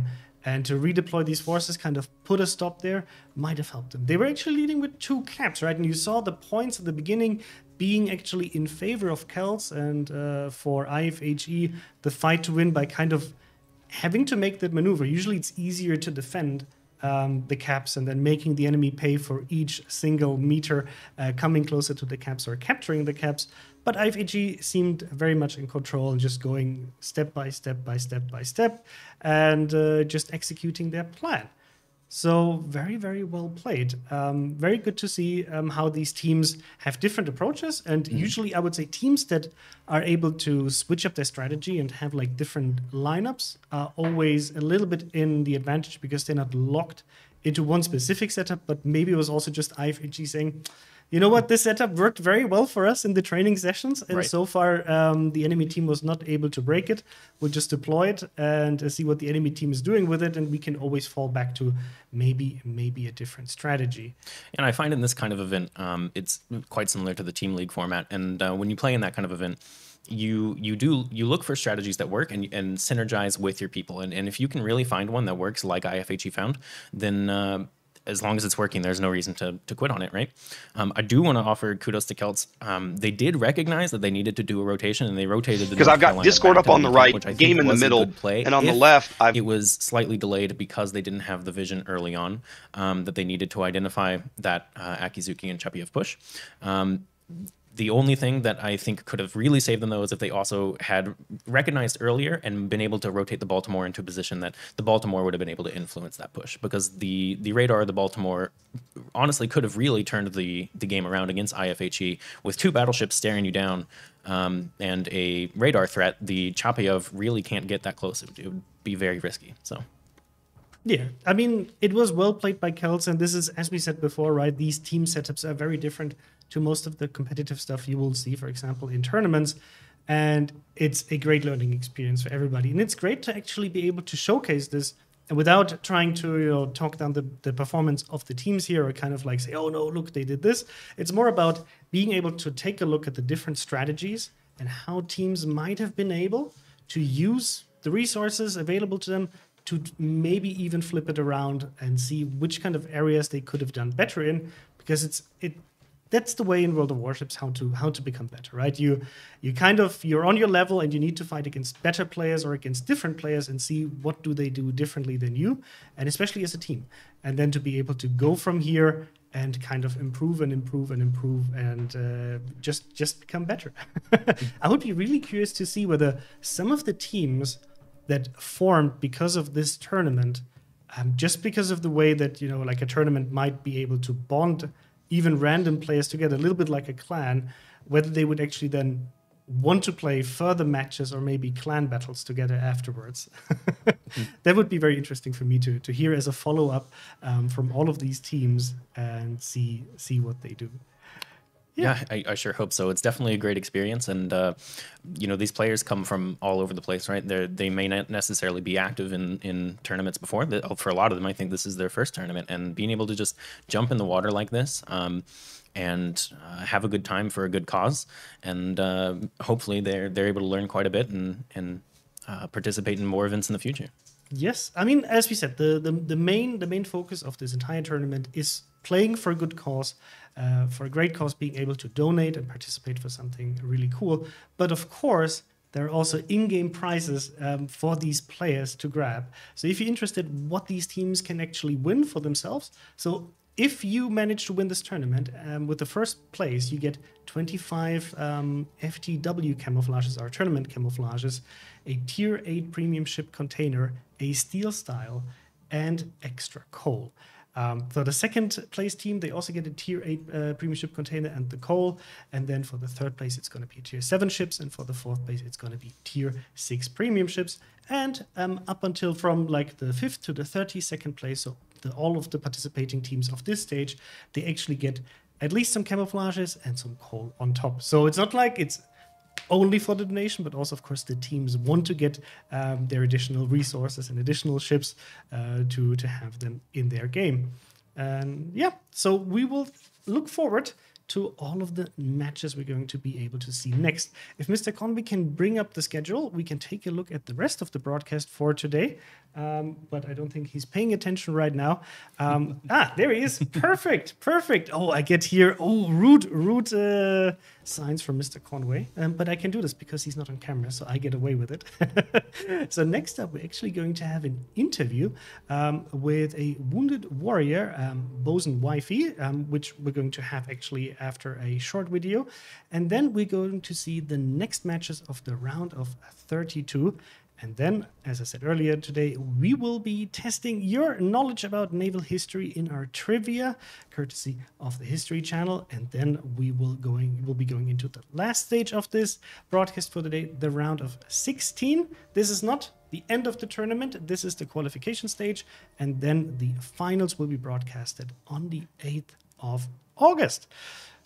And to redeploy these forces, kind of put a stop there, might have helped them. They were actually leading with two caps, right? And you saw the points at the beginning being actually in favor of Celts and uh, for IFHE, the fight to win by kind of having to make that maneuver. Usually it's easier to defend um, the caps and then making the enemy pay for each single meter uh, coming closer to the caps or capturing the caps. But IFHE seemed very much in control and just going step by step by step by step and uh, just executing their plan. So very, very well played. Um, very good to see um, how these teams have different approaches, and usually I would say teams that are able to switch up their strategy and have like different lineups are always a little bit in the advantage because they're not locked into one specific setup. But maybe it was also just IFHE saying, you know what? This setup worked very well for us in the training sessions, and Right. so far um, the enemy team was not able to break it. We'll just deploy it and uh, see what the enemy team is doing with it, and we can always fall back to maybe maybe a different strategy. And I find in this kind of event, um, it's quite similar to the team league format. And uh, when you play in that kind of event, you you do you look for strategies that work and and synergize with your people. And and if you can really find one that works, like IFHE found, then uh, as long as it's working, there's no reason to, to quit on it, right? Um, I do want to offer kudos to Celts. Um, they did recognize that they needed to do a rotation, and they rotated the Because I've got Carolina Discord up on the right, game in the middle, play. and on the left, I've- it was slightly delayed because they didn't have the vision early on um, that they needed to identify that uh, Akizuki and Chapayev push. The only thing that I think could have really saved them though is if they also had recognized earlier and been able to rotate the Baltimore into a position that the Baltimore would have been able to influence that push because the the radar of the Baltimore honestly could have really turned the the game around against IFHE with two battleships staring you down um, and a radar threat. The Chapayev really can't get that close. It, would- it would be very risky. So. Yeah, I mean, it was well played by Celts, and this is, as we said before, right? These team setups are very different to most of the competitive stuff you will see, for example, in tournaments. And it's a great learning experience for everybody. And it's great to actually be able to showcase this without trying to, you know, talk down the, the performance of the teams here or kind of like say, oh no, look, they did this. It's more about being able to take a look at the different strategies and how teams might have been able to use the resources available to them to maybe even flip it around and see which kind of areas they could have done better in because it's it that's the way in World of Warships how to how to become better, right? You you kind of you're on your level and you need to fight against better players or against different players and see what do they do differently than you, and especially as a team, and then to be able to go from here and kind of improve and improve and improve and uh, just just become better. I would be really curious to see whether some of the teams that formed because of this tournament, um, just because of the way that you know, like a tournament might be able to bond even random players together, a little bit like a clan, whether they would actually then want to play further matches or maybe clan battles together afterwards. that would be very interesting for me to to hear as a follow up um, from all of these teams and see see what they do. Yeah, I, I sure hope so. It's definitely a great experience, and uh, you know these players come from all over the place, right? They they may not necessarily be active in in tournaments before. The- For a lot of them, I think this is their first tournament, and being able to just jump in the water like this. Um, and uh, have a good time for a good cause, and uh, hopefully they're they're able to learn quite a bit and and uh, participate in more events in the future. Yes, I mean, as we said, the, the the main the main focus of this entire tournament is playing for a good cause, uh, for a great cause, being able to donate and participate for something really cool. But of course, there are also in-game prizes um, for these players to grab. So if you're interested, what these teams can actually win for themselves, so. If you manage to win this tournament um, with the first place, you get 25 um, FTW camouflages, or tournament camouflages, a tier 8 premium ship container, a steel style, and extra coal. Um, for the second place team, they also get a tier 8 uh, premium ship container and the coal. And then for the third place, it's going to be tier 7 ships. And for the fourth place, it's going to be tier 6 premium ships. And um, up until from like the fifth to the 32nd place, so the, all of the participating teams of this stage, they actually get at least some camouflages and some coal on top. So it's not like it's only for the donation, but also, of course, the teams want to get um, their additional resources and additional ships uh, to to have them in their game. And yeah, so we will look forward to all of the matches we're going to be able to see next. If Mr. Conway can bring up the schedule, we can take a look at the rest of the broadcast for today. Um, but I don't think he's paying attention right now. Um, ah, there he is. Perfect, perfect. Oh, I get here. Oh, rude, rude uh, signs from Mr. Conway. Um, but I can do this because he's not on camera, so I get away with it. so next up, we're actually going to have an interview um, with a wounded warrior, um, Bosun Wifey, um, which we're going to have actually after a short video. And then we're going to see the next matches of the round of 32. And then, as I said earlier today, we will be testing your knowledge about naval history in our trivia, courtesy of the History Channel. And then we will going will be going into the last stage of this broadcast for today, the round of 16. This is not the end of the tournament. This is the qualification stage, and then the finals will be broadcasted on the 8th of August.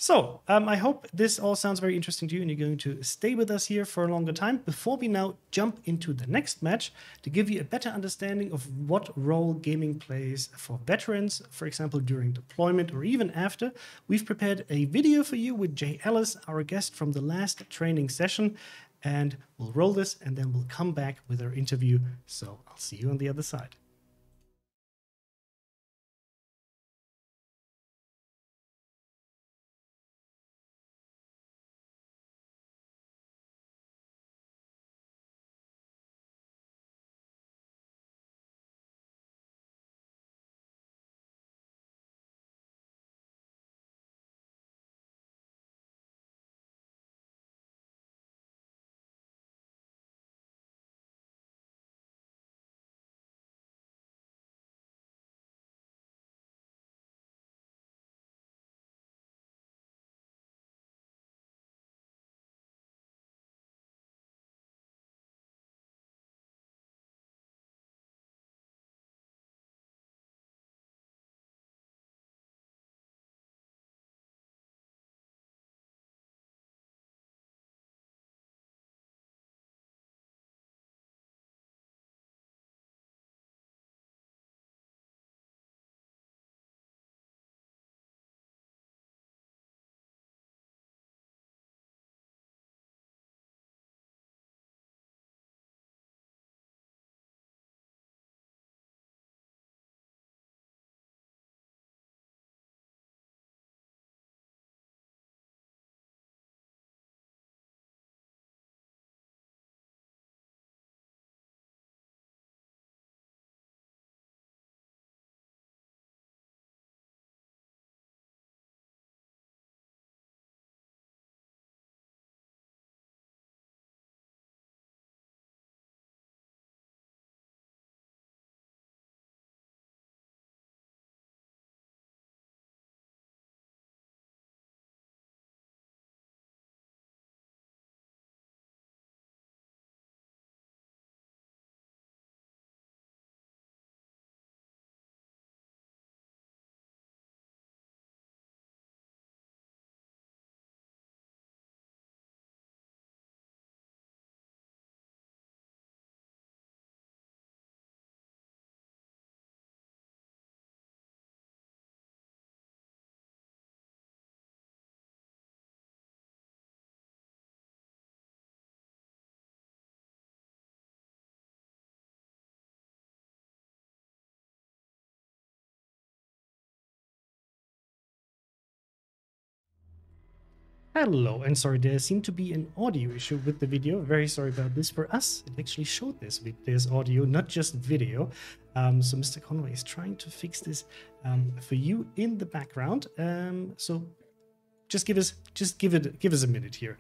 So, um, I hope this all sounds very interesting to you and you're going to stay with us here for a longer time. Before we now jump into the next match, to give you a better understanding of what role gaming plays for veterans, for example, during deployment or even after, we've prepared a video for you with Jay Ellis, our guest from the last training session. And we'll roll this and then we'll come back with our interview. So, I'll see you on the other side. Hello, and sorry, there seemed to be an audio issue with the video. Very sorry about this. For us, it actually showed this with this audio, not just video. Um, so Mr. Conway is trying to fix this um, for you in the background. Um, so just give us just give it give us a minute here.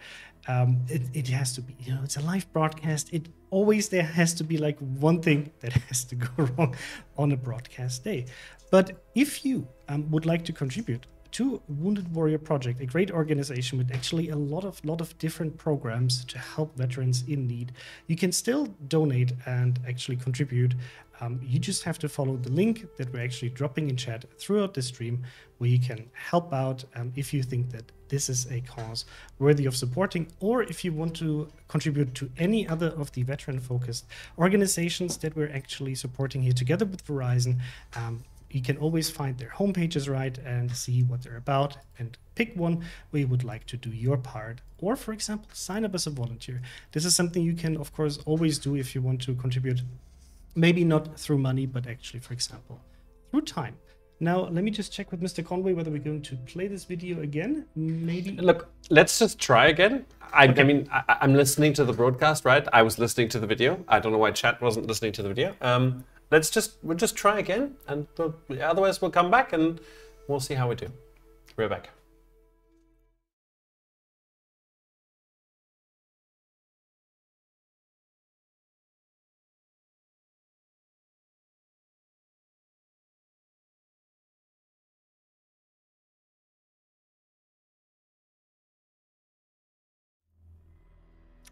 Um, it, it has to be you know it's a live broadcast. It always there has to be like one thing that has to go wrong on a broadcast day. But if you um, would like to contribute to Wounded Warrior Project, a great organization with actually a lot of lot of different programs to help veterans in need. You can still donate and actually contribute. Um, you just have to follow the link that we're actually dropping in chat throughout the stream, where you can help out um, if you think that this is a cause worthy of supporting, or if you want to contribute to any other of the veteran-focused organizations that we're actually supporting here together with Verizon. Um, you can always find their homepages right and see what they're about and pick one where you would like to do your part or for example sign up as a volunteer this is something you can of course always do if you want to contribute maybe not through money but actually for example through time now let me just check with mr conway whether we're going to play this video again maybe Look, let's just try again. I, I mean, I, I'm listening to the broadcast, right? I was listening to the video. I don't know why chat wasn't listening to the video. Um, let's just we'll just try again, and we'll, otherwise we'll come back and we'll see how we do. We're back.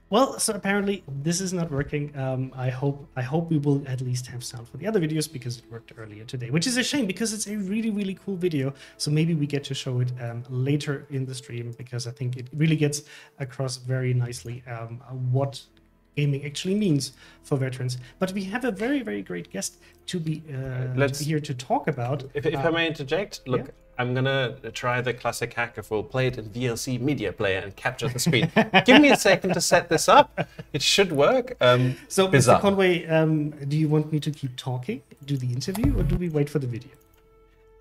Well, so apparently this is not working. Um, I hope I hope we will at least have sound for the other videos because it worked earlier today, which is a shame because it's a really really cool video. So maybe we get to show it um, later in the stream because I think it really gets across very nicely um, what gaming actually means for veterans. But we have a very very great guest to be, uh, to Let's- be here to talk about. If, if I may interject, look, yeah. I'm gonna try the classic hacker full play it in VLC Media Player and capture the screen. Give me a second to set this up. It should work. Um, So, bizarre. Mr. Conway, um, do you want me to keep talking, do the interview, or do we wait for the video?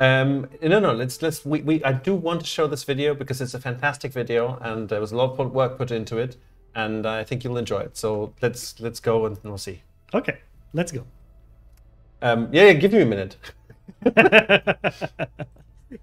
Um, no, no. Let's let's. We, we I do want to show this video because it's a fantastic video and there was a lot of work put into it, and I think you'll enjoy it. So let's let's go and we'll see. Okay, let's go. Um, yeah, yeah, give me a minute.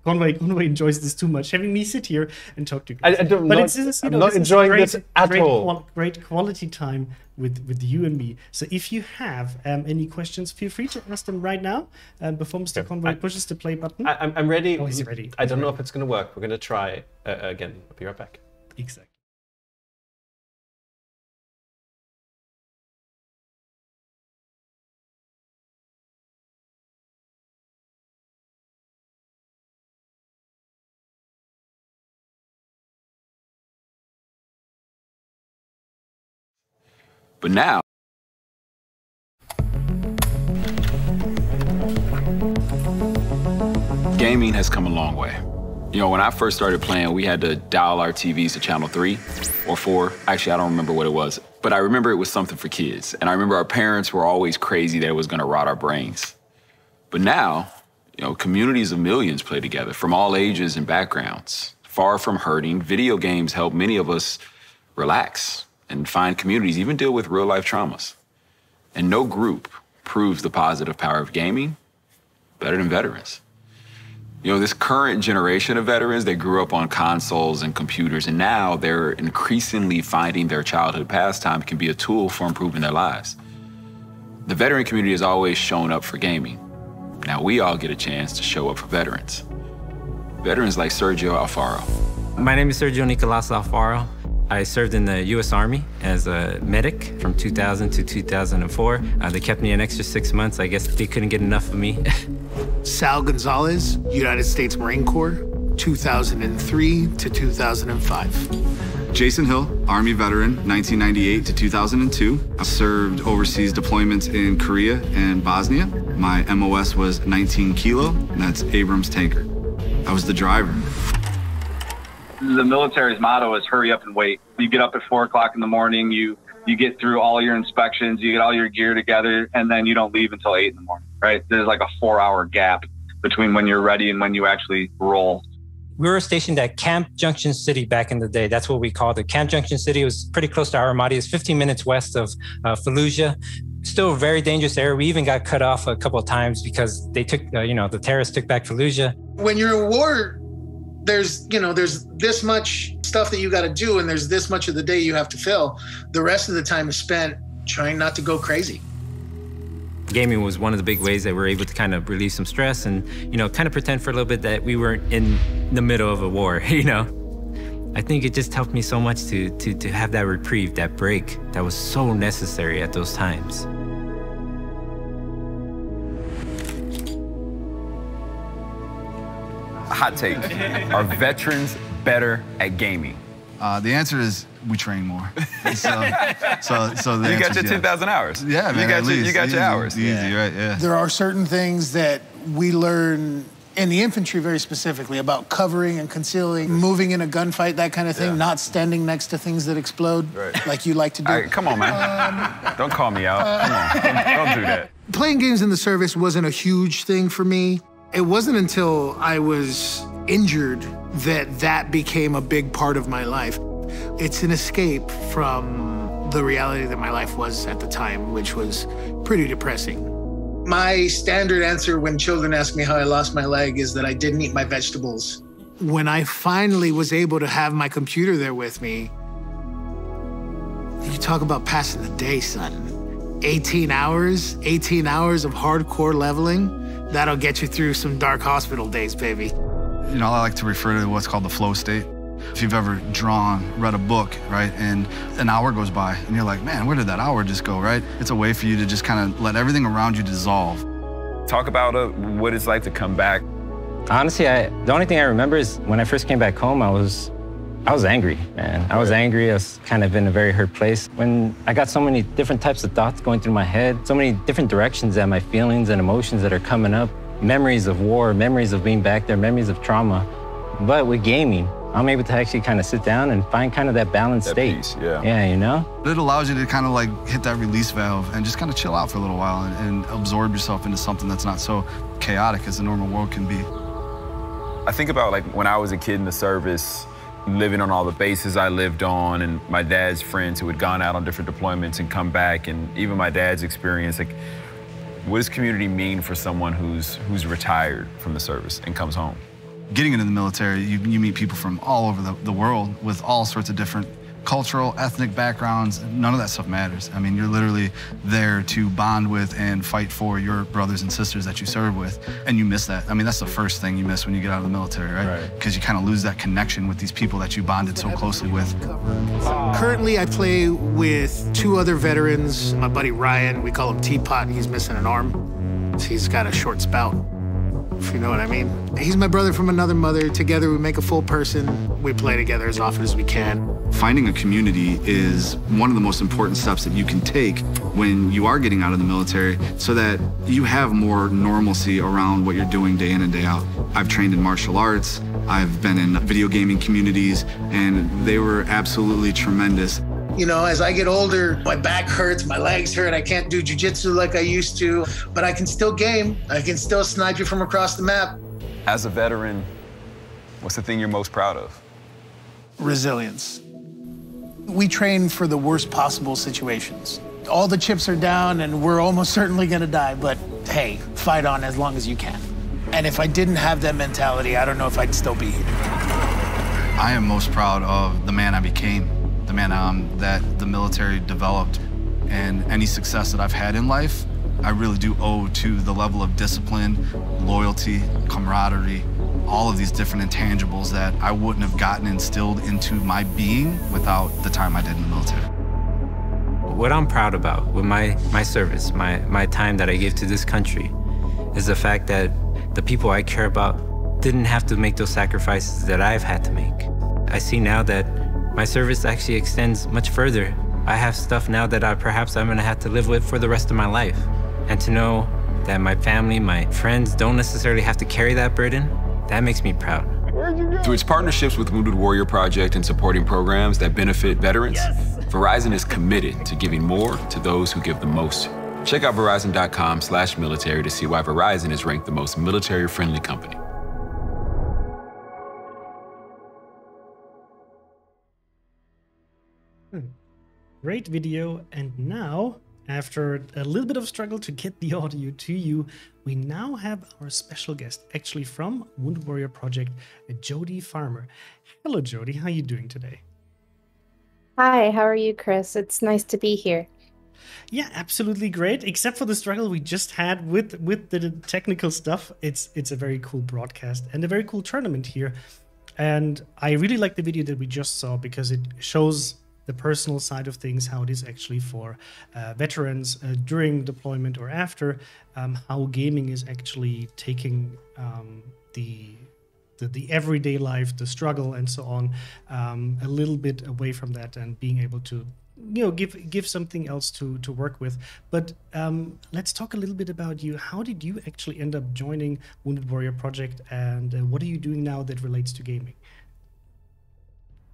Conway, Conway enjoys this too much, having me sit here and talk to you. I- guys. I don't- but not- it's, it's, you I'm know, not this enjoying great, this at great all. qual- great quality time with with you and me. So if you have um, any questions, feel free to ask them right now. Um, before Mr. Okay, Conway I- pushes the play button. I, I'm I'm ready. Oh, he's ready. I He's don't know if it's gonna work. We're gonna try uh, again. I'll be right back. exactly. But now, gaming has come a long way. You know, when I first started playing, we had to dial our TVs to channel three or four. Actually, I don't remember what it was, but I remember it was something for kids. And I remember our parents were always crazy that it was gonna rot our brains. But now, you know, communities of millions play together from all ages and backgrounds. Far from hurting, video games help many of us relax and find communities, even deal with real life traumas. And no group proves the positive power of gaming better than veterans. You know, this current generation of veterans, they grew up on consoles and computers, and now they're increasingly finding their childhood pastime can be a tool for improving their lives. The veteran community has always shown up for gaming. Now we all get a chance to show up for veterans. Veterans like Sergio Alfaro. My name is Sergio Nicolas Alfaro. I served in the U.S. Army as a medic from 2000 to 2004. Uh, they kept me an extra six months. I guess they couldn't get enough of me. Sal Gonzalez, United States Marine Corps, 2003 to 2005. Jason Hill, Army veteran, 1998 to 2002. I served overseas deployments in Korea and Bosnia. My MOS was 19 kilo, and that's Abrams tanker. I was the driver. The military's motto is hurry up and wait. You get up at four o'clock in the morning, you you get through all your inspections, you get all your gear together, and then you don't leave until eight in the morning. Right? There's like a four hour gap between when you're ready and when you actually roll. We were stationed at Camp Junction City back in the day. That's what we called it. Camp Junction City was pretty close to Aramati. It's 15 minutes west of uh, Fallujah. Still a very dangerous area. We even got cut off a couple of times because they took, uh, you know, the terrorists took back Fallujah. When you're in war, there's, you know, there's this much stuff that you got to do, and there's this much of the day you have to fill. The rest of the time is spent trying not to go crazy. Gaming was one of the big ways that we were able to kind of relieve some stress and, you know, kind of pretend for a little bit that we weren't in the middle of a war, you know? I think it just helped me so much to, to, to have that reprieve, that break that was so necessary at those times. Hot take. Are veterans better at gaming? Uh, the answer is we train more. So, so, so the You got answer your is 10,000 hours. Yeah, man. You got, at your, you least. got your hours. Easy, right? Yeah. There are certain things that we learn in the infantry very specifically about covering and concealing, moving in a gunfight, that kind of thing, not standing next to things that explode Right. like you like to do. All right, come on, man. don't call me out. Come on. Don't, don't do that. Playing games in the service wasn't a huge thing for me. It wasn't until I was injured that that became a big part of my life. It's an escape from the reality that my life was at the time, which was pretty depressing. My standard answer when children ask me how I lost my leg is that I didn't eat my vegetables. When I finally was able to have my computer there with me, you talk about passing the day, son. 18 hours, 18 hours of hardcore leveling, that'll get you through some dark hospital days, baby. You know, I like to refer to what's called the flow state. If you've ever drawn, read a book, right, and an hour goes by and you're like, man, where did that hour just go, right? It's a way for you to just kind of let everything around you dissolve. Talk about uh, what it's like to come back. Honestly, I, the only thing I remember is when I first came back home, I was I was angry, man. I was angry. I was kind of in a very hurt place. When I got so many different types of thoughts going through my head, so many different directions that my feelings and emotions that are coming up, memories of war, memories of being back there, memories of trauma. But with gaming, I'm able to actually kind of sit down and find kind of that balanced That state. peace, yeah. Yeah, you know? It allows you to kind of like hit that release valve and just kind of chill out for a little while and, and absorb yourself into something that's not so chaotic as the normal world can be. I think about like when I was a kid in the service, living on all the bases I lived on, and my dad's friends who had gone out on different deployments and come back, and even my dad's experience. Like, what does community mean for someone who's who's retired from the service and comes home? Getting into the military, you, you meet people from all over the, the world with all sorts of different cultural, ethnic backgrounds. None of that stuff matters. I mean, you're literally there to bond with and fight for your brothers and sisters that you serve with, and you miss that. I mean, that's the first thing you miss when you get out of the military, right? Because you kind of lose that connection with these people that you bonded so closely with. Currently, I play with two other veterans. My buddy Ryan, we call him Teapot. He's missing an arm. He's got a short spout, if you know what I mean. He's my brother from another mother. Together, we make a full person. We play together as often as we can. Finding a community is one of the most important steps that you can take when you are getting out of the military so that you have more normalcy around what you're doing day in and day out. I've trained in martial arts, I've been in video gaming communities, and they were absolutely tremendous. You know, as I get older, my back hurts, my legs hurt. I can't do jujitsu like I used to, but I can still game. I can still snipe you from across the map. As a veteran, what's the thing you're most proud of? Resilience. We train for the worst possible situations. All the chips are down and we're almost certainly gonna die, but hey, fight on as long as you can. And if I didn't have that mentality, I don't know if I'd still be here. I am most proud of the man I became, man um, that the military developed, and any success that I've had in life, I really do owe to the level of discipline, loyalty, camaraderie, all of these different intangibles that I wouldn't have gotten instilled into my being without the time I did in the military. What I'm proud about with my, my service, my, my time that I gave to this country, is the fact that the people I care about didn't have to make those sacrifices that I've had to make. I see now that my service actually extends much further. I have stuff now that I perhaps I'm gonna have to live with for the rest of my life. And to know that my family, my friends don't necessarily have to carry that burden, that makes me proud. Through its partnerships with Wounded Warrior Project and supporting programs that benefit veterans, Verizon is committed to giving more to those who give the most. Check out verizon.com slash military to see why Verizon is ranked the most military-friendly company. Hmm. Great video. And now, after a little bit of struggle to get the audio to you, we now have our special guest, actually from Wounded Warrior Project, Jody Farmer. Hello, Jody. How are you doing today? Hi, how are you, Chris? It's nice to be here. Yeah, absolutely great. Except for the struggle we just had with with the technical stuff, it's it's a very cool broadcast and a very cool tournament here. And I really like the video that we just saw because it shows the personal side of things, how it is actually for uh, veterans uh, during deployment or after, um, how gaming is actually taking um, the, the the everyday life, the struggle, and so on, um, a little bit away from that, and being able to you know give give something else to to work with. But um, let's talk a little bit about you. How did you actually end up joining wounded warrior project and uh, what are you doing now that relates to gaming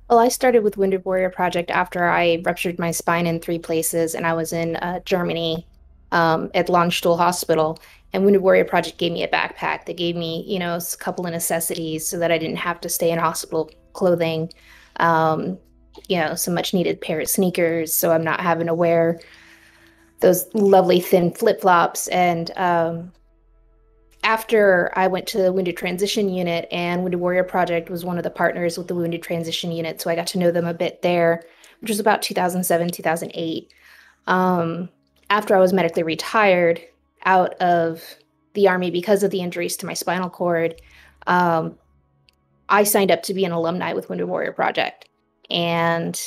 Well, I started with Wounded Warrior Project after I ruptured my spine in three places, and I was in uh, Germany um, at Landstuhl Hospital. And Wounded Warrior Project gave me a backpack. They gave me, you know, a couple of necessities so that I didn't have to stay in hospital clothing. Um, you know, some much needed pair of sneakers, so I'm not having to wear those lovely thin flip flops. And um, after I went to the Wounded Transition Unit, and Wounded Warrior Project was one of the partners with the Wounded Transition Unit, so I got to know them a bit there, which was about 2007, 2008. Um, after I was medically retired out of the Army because of the injuries to my spinal cord, um, I signed up to be an alumni with Wounded Warrior Project. And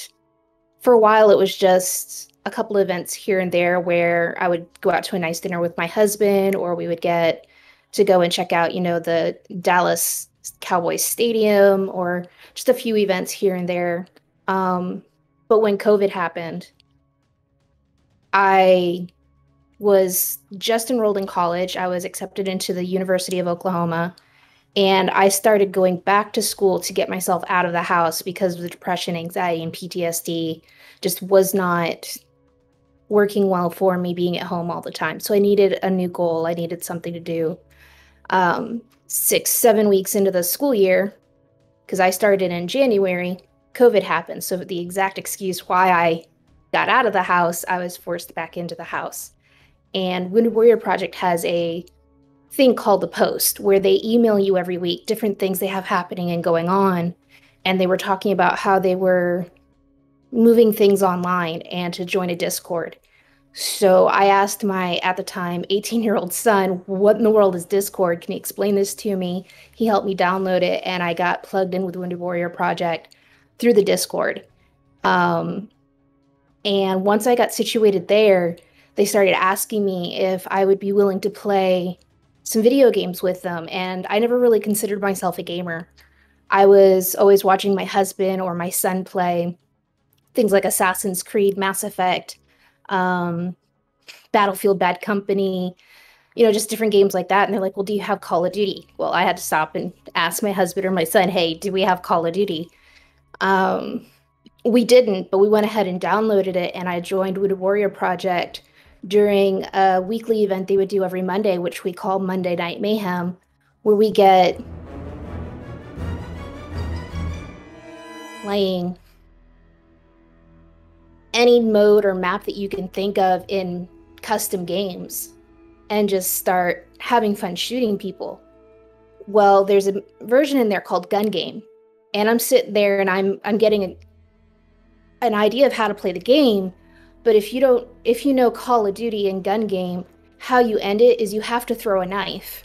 for a while, it was just a couple events here and there where I would go out to a nice dinner with my husband, or we would get to go and check out, you know, the Dallas Cowboys Stadium, or just a few events here and there. Um, but when COVID happened, I was just enrolled in college. I was accepted into the University of Oklahoma. And I started going back to school to get myself out of the house because the depression, anxiety, and PTSD just was not working well for me being at home all the time. So I needed a new goal. I needed something to do. Um, six, seven weeks into the school year, because I started in January, COVID happened. So the exact excuse why I got out of the house, I was forced back into the house. And Wounded Warrior Project has a thing called the Post where they email you every week different things they have happening and going on. And they were talking about how they were moving things online and to join a Discord. So I asked my, at the time, 18 year old son, what in the world is Discord? Can you explain this to me? He helped me download it and I got plugged in with Wounded Warrior Project through the Discord. Um, and once I got situated there, they started asking me if I would be willing to play some video games with them. And I never really considered myself a gamer. I was always watching my husband or my son play things like Assassin's Creed, Mass Effect, um, Battlefield Bad Company, you know, just different games like that. And they're like, well, do you have Call of Duty? Well, I had to stop and ask my husband or my son, hey, do we have Call of Duty? Um, we didn't, but we went ahead and downloaded it, and I joined Wounded Warrior Project during a weekly event they would do every Monday, which we call Monday Night Mayhem, where we get playing any mode or map that you can think of in custom games and just start having fun shooting people. Well, there's a version in there called Gun Game. And I'm sitting there and I'm I'm getting a, an idea of how to play the game, but if you don't if you know Call of Duty and Gun Game, how you end it is you have to throw a knife.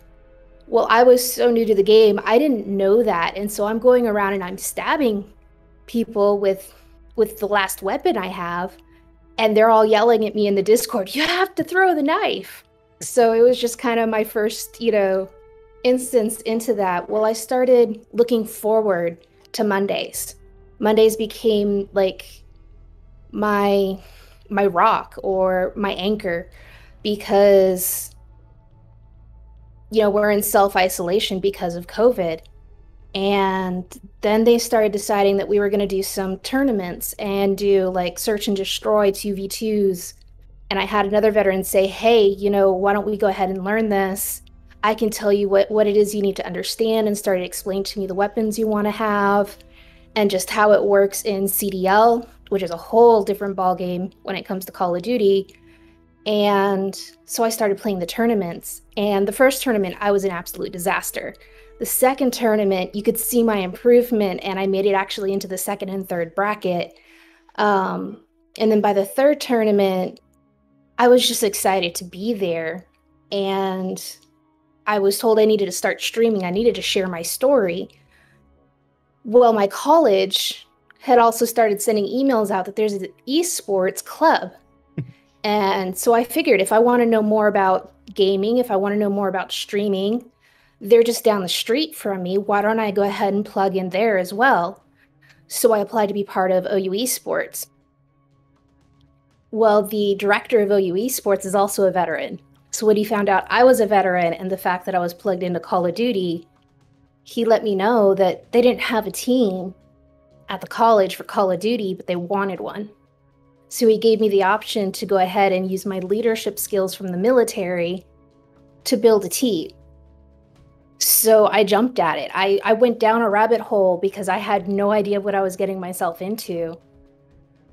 Well, I was so new to the game, I didn't know that. And so I'm going around and I'm stabbing people with with the last weapon I have, and they're all yelling at me in the Discord, you have to throw the knife. So it was just kind of my first, you know, instance into that. Well, I started looking forward to Mondays. Mondays became like my my rock or my anchor because you know, we're in self-isolation because of COVID and then they started deciding that we were going to do some tournaments and do like search and destroy 2v2s. And I had another veteran say, hey, you know, why don't we go ahead and learn this? I can tell you what, what it is you need to understand and started explaining to me the weapons you want to have and just how it works in CDL, which is a whole different ballgame when it comes to Call of Duty. And so I started playing the tournaments. And the first tournament, I was an absolute disaster. The second tournament, you could see my improvement, and I made it actually into the second and third bracket. Um, and then by the third tournament, I was just excited to be there. And I was told I needed to start streaming, I needed to share my story. Well, my college had also started sending emails out that there's an esports club. and so I figured if I want to know more about gaming, if I want to know more about streaming, they're just down the street from me. Why don't I go ahead and plug in there as well? So I applied to be part of OU Esports. Well, the director of OU Esports is also a veteran. So when he found out I was a veteran and the fact that I was plugged into Call of Duty, he let me know that they didn't have a team at the college for Call of Duty, but they wanted one. So he gave me the option to go ahead and use my leadership skills from the military to build a team. So I jumped at it. I, I went down a rabbit hole because I had no idea what I was getting myself into.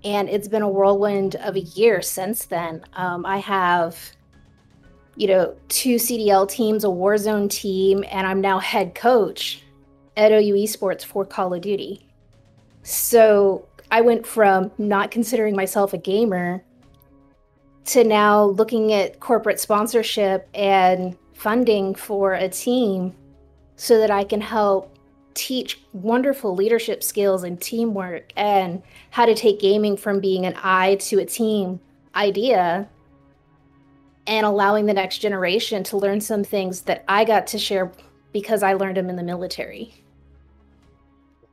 And it's been a whirlwind of a year since then. Um, I have, you know, two CDL teams, a Warzone team, and I'm now head coach at OU Esports for Call of Duty. So I went from not considering myself a gamer to now looking at corporate sponsorship and funding for a team so that I can help teach wonderful leadership skills and teamwork and how to take gaming from being an I to a team idea and allowing the next generation to learn some things that I got to share because I learned them in the military.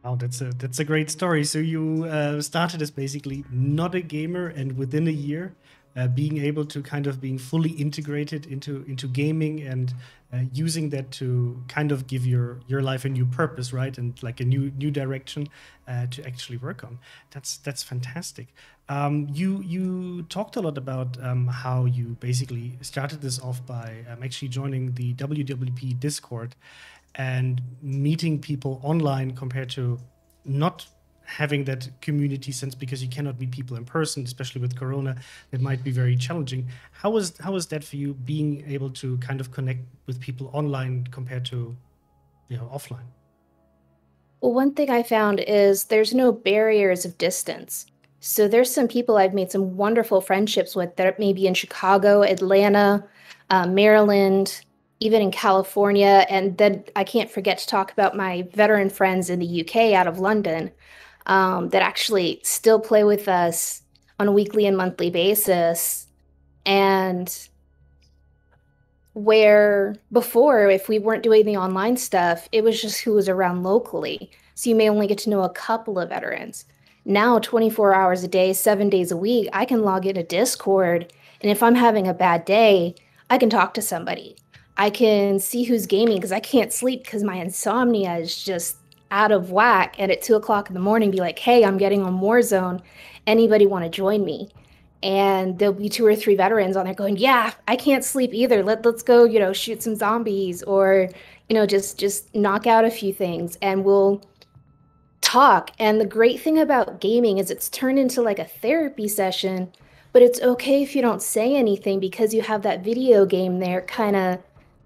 Wow, that's a that's a great story. So you uh, started as basically not a gamer, and within a year, uh, being able to kind of being fully integrated into into gaming and uh, using that to kind of give your your life a new purpose, right, and like a new new direction uh, to actually work on. That's that's fantastic. Um, you you talked a lot about um, how you basically started this off by um, actually joining the WWP Discord and meeting people online compared to not having that community sense because you cannot meet people in person, especially with Corona, it might be very challenging. How was how was that for you, being able to kind of connect with people online compared to, you know, offline? Well, one thing I found is there's no barriers of distance. So there's some people I've made some wonderful friendships with that may be in Chicago, Atlanta, uh, Maryland, even in California. And then I can't forget to talk about my veteran friends in the UK out of London um, that actually still play with us on a weekly and monthly basis. And where before, if we weren't doing the online stuff, it was just who was around locally. So you may only get to know a couple of veterans. Now, 24 hours a day, seven days a week, I can log into Discord. And if I'm having a bad day, I can talk to somebody. I can see who's gaming because I can't sleep because my insomnia is just out of whack. And at two o'clock in the morning, be like, hey, I'm getting on Warzone. Anybody want to join me? And there'll be two or three veterans on there going, yeah, I can't sleep either. Let, let's go, you know, shoot some zombies or, you know, just just knock out a few things and we'll talk. And the great thing about gaming is it's turned into like a therapy session, but it's okay if you don't say anything because you have that video game there kind of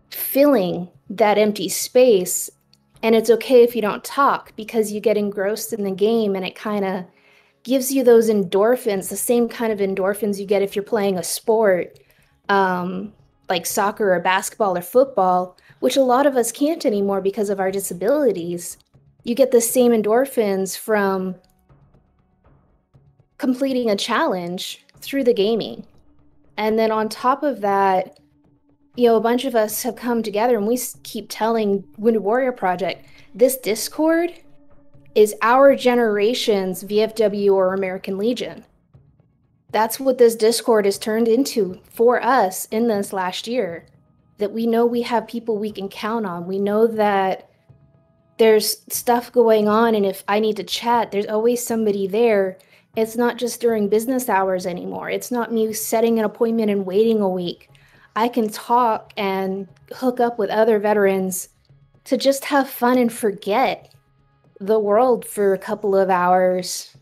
filling that empty space. And it's okay if you don't talk because you get engrossed in the game and it kind of gives you those endorphins, the same kind of endorphins you get if you're playing a sport um, like soccer or basketball or football, which a lot of us can't anymore because of our disabilities. You get the same endorphins from completing a challenge through the gaming. And then on top of that, you know, a bunch of us have come together and we keep telling Wounded Warrior Project this Discord is our generation's VFW or American Legion. That's what this Discord has turned into for us in this last year. That we know we have people we can count on. We know that there's stuff going on, and if I need to chat, there's always somebody there. It's not just during business hours anymore. It's not me setting an appointment and waiting a week. I can talk and hook up with other veterans to just have fun and forget the world for a couple of hours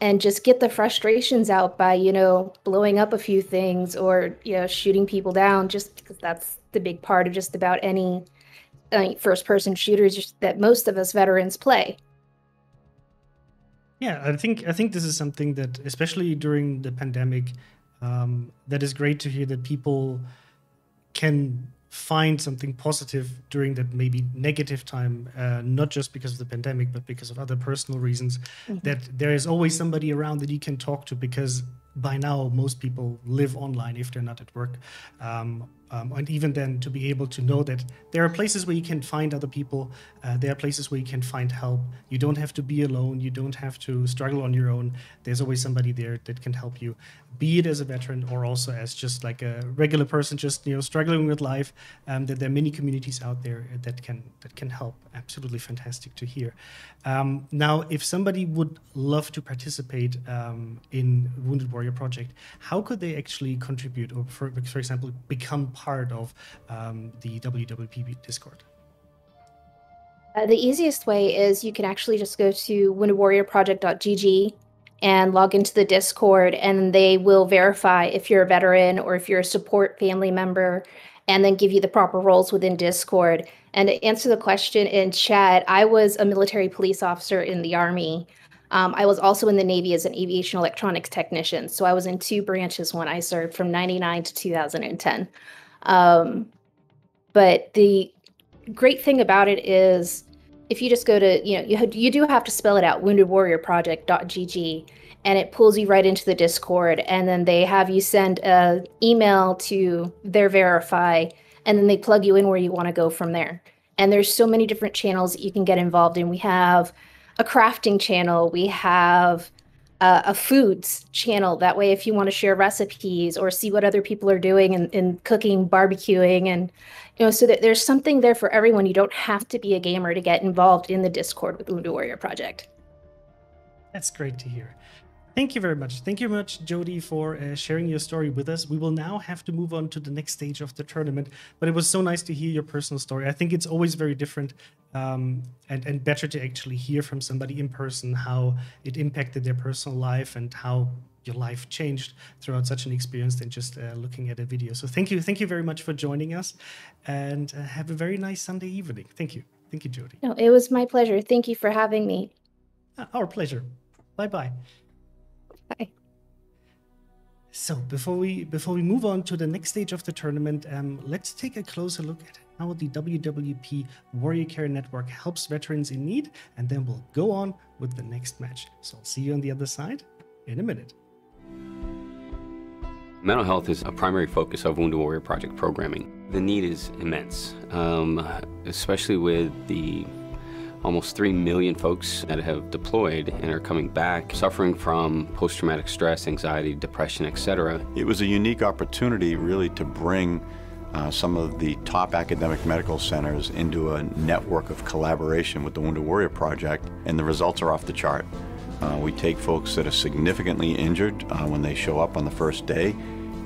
and just get the frustrations out by, you know, blowing up a few things or, you know, shooting people down just because that's the big part of just about any uh, first person shooters that most of us veterans play. Yeah, I think I think this is something that especially during the pandemic um, that is great to hear that people can find something positive during that maybe negative time, uh, not just because of the pandemic, but because of other personal reasons. Mm-hmm. That there is always somebody around that you can talk to because by now most people live online if they're not at work. Um, um, and even then, to be able to know that there are places where you can find other people, uh, there are places where you can find help. You don't have to be alone. You don't have to struggle on your own. There's always somebody there that can help you, be it as a veteran or also as just like a regular person, just you know struggling with life. Um, that there are many communities out there that can that can help. Absolutely fantastic to hear. Um, now, if somebody would love to participate um, in Wounded Warrior Project, how could they actually contribute, or for, for example, become part of um, the WWP Discord? Uh, the easiest way is you can actually just go to woundedwarriorproject.gg and log into the Discord, and they will verify if you're a veteran or if you're a support family member, and then give you the proper roles within Discord. And to answer the question in chat, I was a military police officer in the Army. Um, I was also in the Navy as an aviation electronics technician. So I was in two branches when I served from 99 to 2010. Um, but the great thing about it is if you just go to, you know, you, you do have to spell it out, woundedwarriorproject.gg, and it pulls you right into the Discord. And then they have you send an email to their verify, and then they plug you in where you want to go from there. And there's so many different channels that you can get involved in. We have a crafting channel, we have uh, a foods channel. That way, if you want to share recipes or see what other people are doing in, in cooking, barbecuing, and you know, so that there's something there for everyone. You don't have to be a gamer to get involved in the Discord with the Warrior Project. That's great to hear. Thank you very much. Thank you very much, Jody, for uh, sharing your story with us. We will now have to move on to the next stage of the tournament, but it was so nice to hear your personal story. I think it's always very different um, and, and better to actually hear from somebody in person how it impacted their personal life and how your life changed throughout such an experience than just uh, looking at a video. So thank you. Thank you very much for joining us and uh, have a very nice Sunday evening. Thank you. Thank you, Jody. No, it was my pleasure. Thank you for having me. Uh, our pleasure. Bye bye. Bye. So before we before we move on to the next stage of the tournament, um, let's take a closer look at how the WWP Warrior Care Network helps veterans in need, and then we'll go on with the next match. So I'll see you on the other side in a minute. Mental health is a primary focus of Wounded Warrior Project programming. The need is immense, um, especially with the almost 3 million folks that have deployed and are coming back suffering from post-traumatic stress, anxiety, depression, etc. It was a unique opportunity really to bring uh, some of the top academic medical centers into a network of collaboration with the Wounded Warrior Project, and the results are off the chart. Uh, we take folks that are significantly injured uh, when they show up on the first day,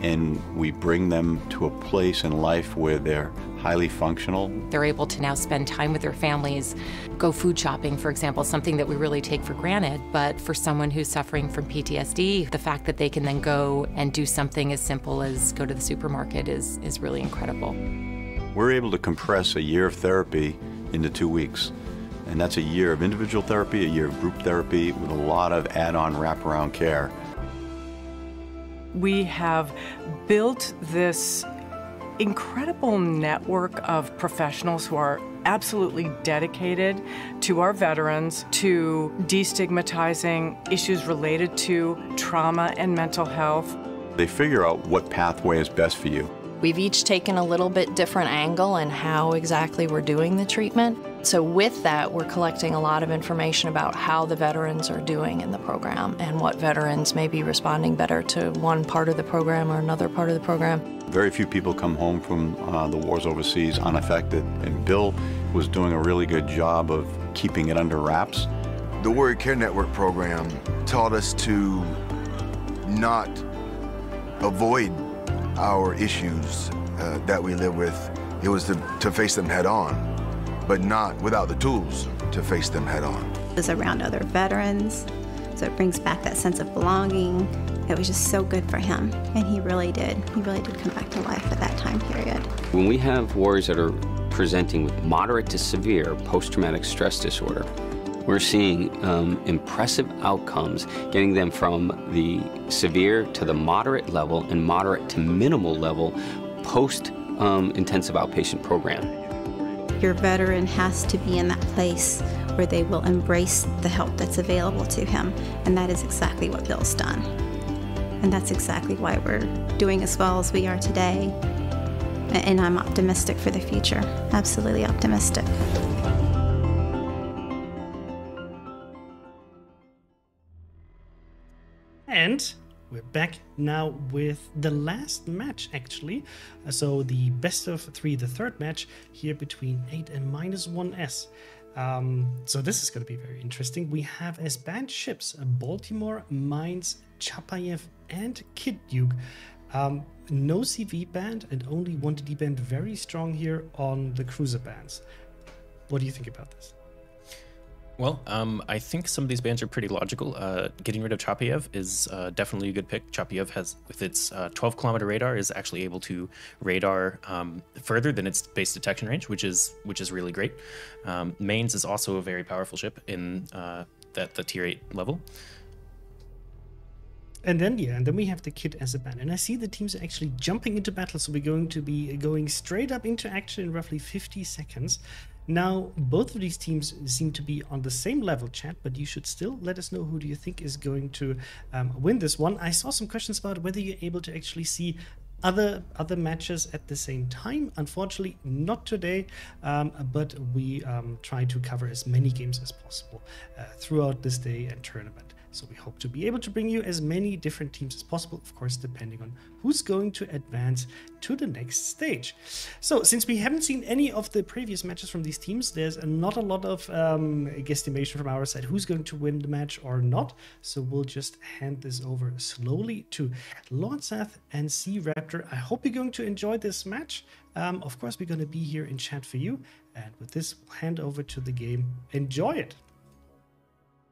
and we bring them to a place in life where they're highly functional. They're able to now spend time with their families, go food shopping, for example, something that we really take for granted. But for someone who's suffering from PTSD, the fact that they can then go and do something as simple as go to the supermarket is, is really incredible. We're able to compress a year of therapy into two weeks. And that's a year of individual therapy, a year of group therapy with a lot of add on wraparound care. We have built this incredible network of professionals who are absolutely dedicated to our veterans, to destigmatizing issues related to trauma and mental health. They figure out what pathway is best for you. We've each taken a little bit different angle in how exactly we're doing the treatment. So with that, we're collecting a lot of information about how the veterans are doing in the program and what veterans may be responding better to one part of the program or another part of the program. Very few people come home from uh, the wars overseas unaffected, and Bill was doing a really good job of keeping it under wraps. The Warrior Care Network program taught us to not avoid our issues uh, that we live with. It was to, to face them head on, but not without the tools to face them head on. Is around other veterans, so it brings back that sense of belonging. It was just so good for him, and he really did. He really did come back to life at that time period. When we have warriors that are presenting with moderate to severe post-traumatic stress disorder, we're seeing um, impressive outcomes, getting them from the severe to the moderate level and moderate to minimal level post um, intensive outpatient program. Your veteran has to be in that place where they will embrace the help that's available to him, and that is exactly what Bill's done. And that's exactly why we're doing as well as we are today. And I'm optimistic for the future, absolutely optimistic. Back now with the last match, actually. Uh, so the best of three, the third match here between 8 and minus 1S. Um, so this is going to be very interesting. We have as banned ships Baltimore, Mainz, Chapayev, and Kidd Duke. Um, no CV band and only one DD band very strong here on the cruiser bands. What do you think about this? Well, um, I think some of these bans are pretty logical. Uh, getting rid of Chapayev is uh, definitely a good pick. Chapayev has, with its uh, 12 kilometer radar, is actually able to radar um, further than its base detection range, which is which is really great. Um, Mainz is also a very powerful ship in uh, that the tier 8 level. And then yeah, and then we have the Kidd as a ban, And I see the teams are actually jumping into battle, so we're going to be going straight up into action in roughly 50 seconds. Now, both of these teams seem to be on the same level, chat, but you should still let us know who do you think is going to um, win this one. I saw some questions about whether you're able to actually see other other matches at the same time. Unfortunately, not today, um, but we um, try to cover as many games as possible uh, throughout this day and tournament. So we hope to be able to bring you as many different teams as possible, of course, depending on who's going to advance to the next stage. So since we haven't seen any of the previous matches from these teams, there's not a lot of um, guesstimation from our side who's going to win the match or not. So we'll just hand this over slowly to Lord Zath and SeaRaptor. I hope you're going to enjoy this match. Um, of course, we're going to be here in chat for you. And with this, we'll hand over to the game. Enjoy it.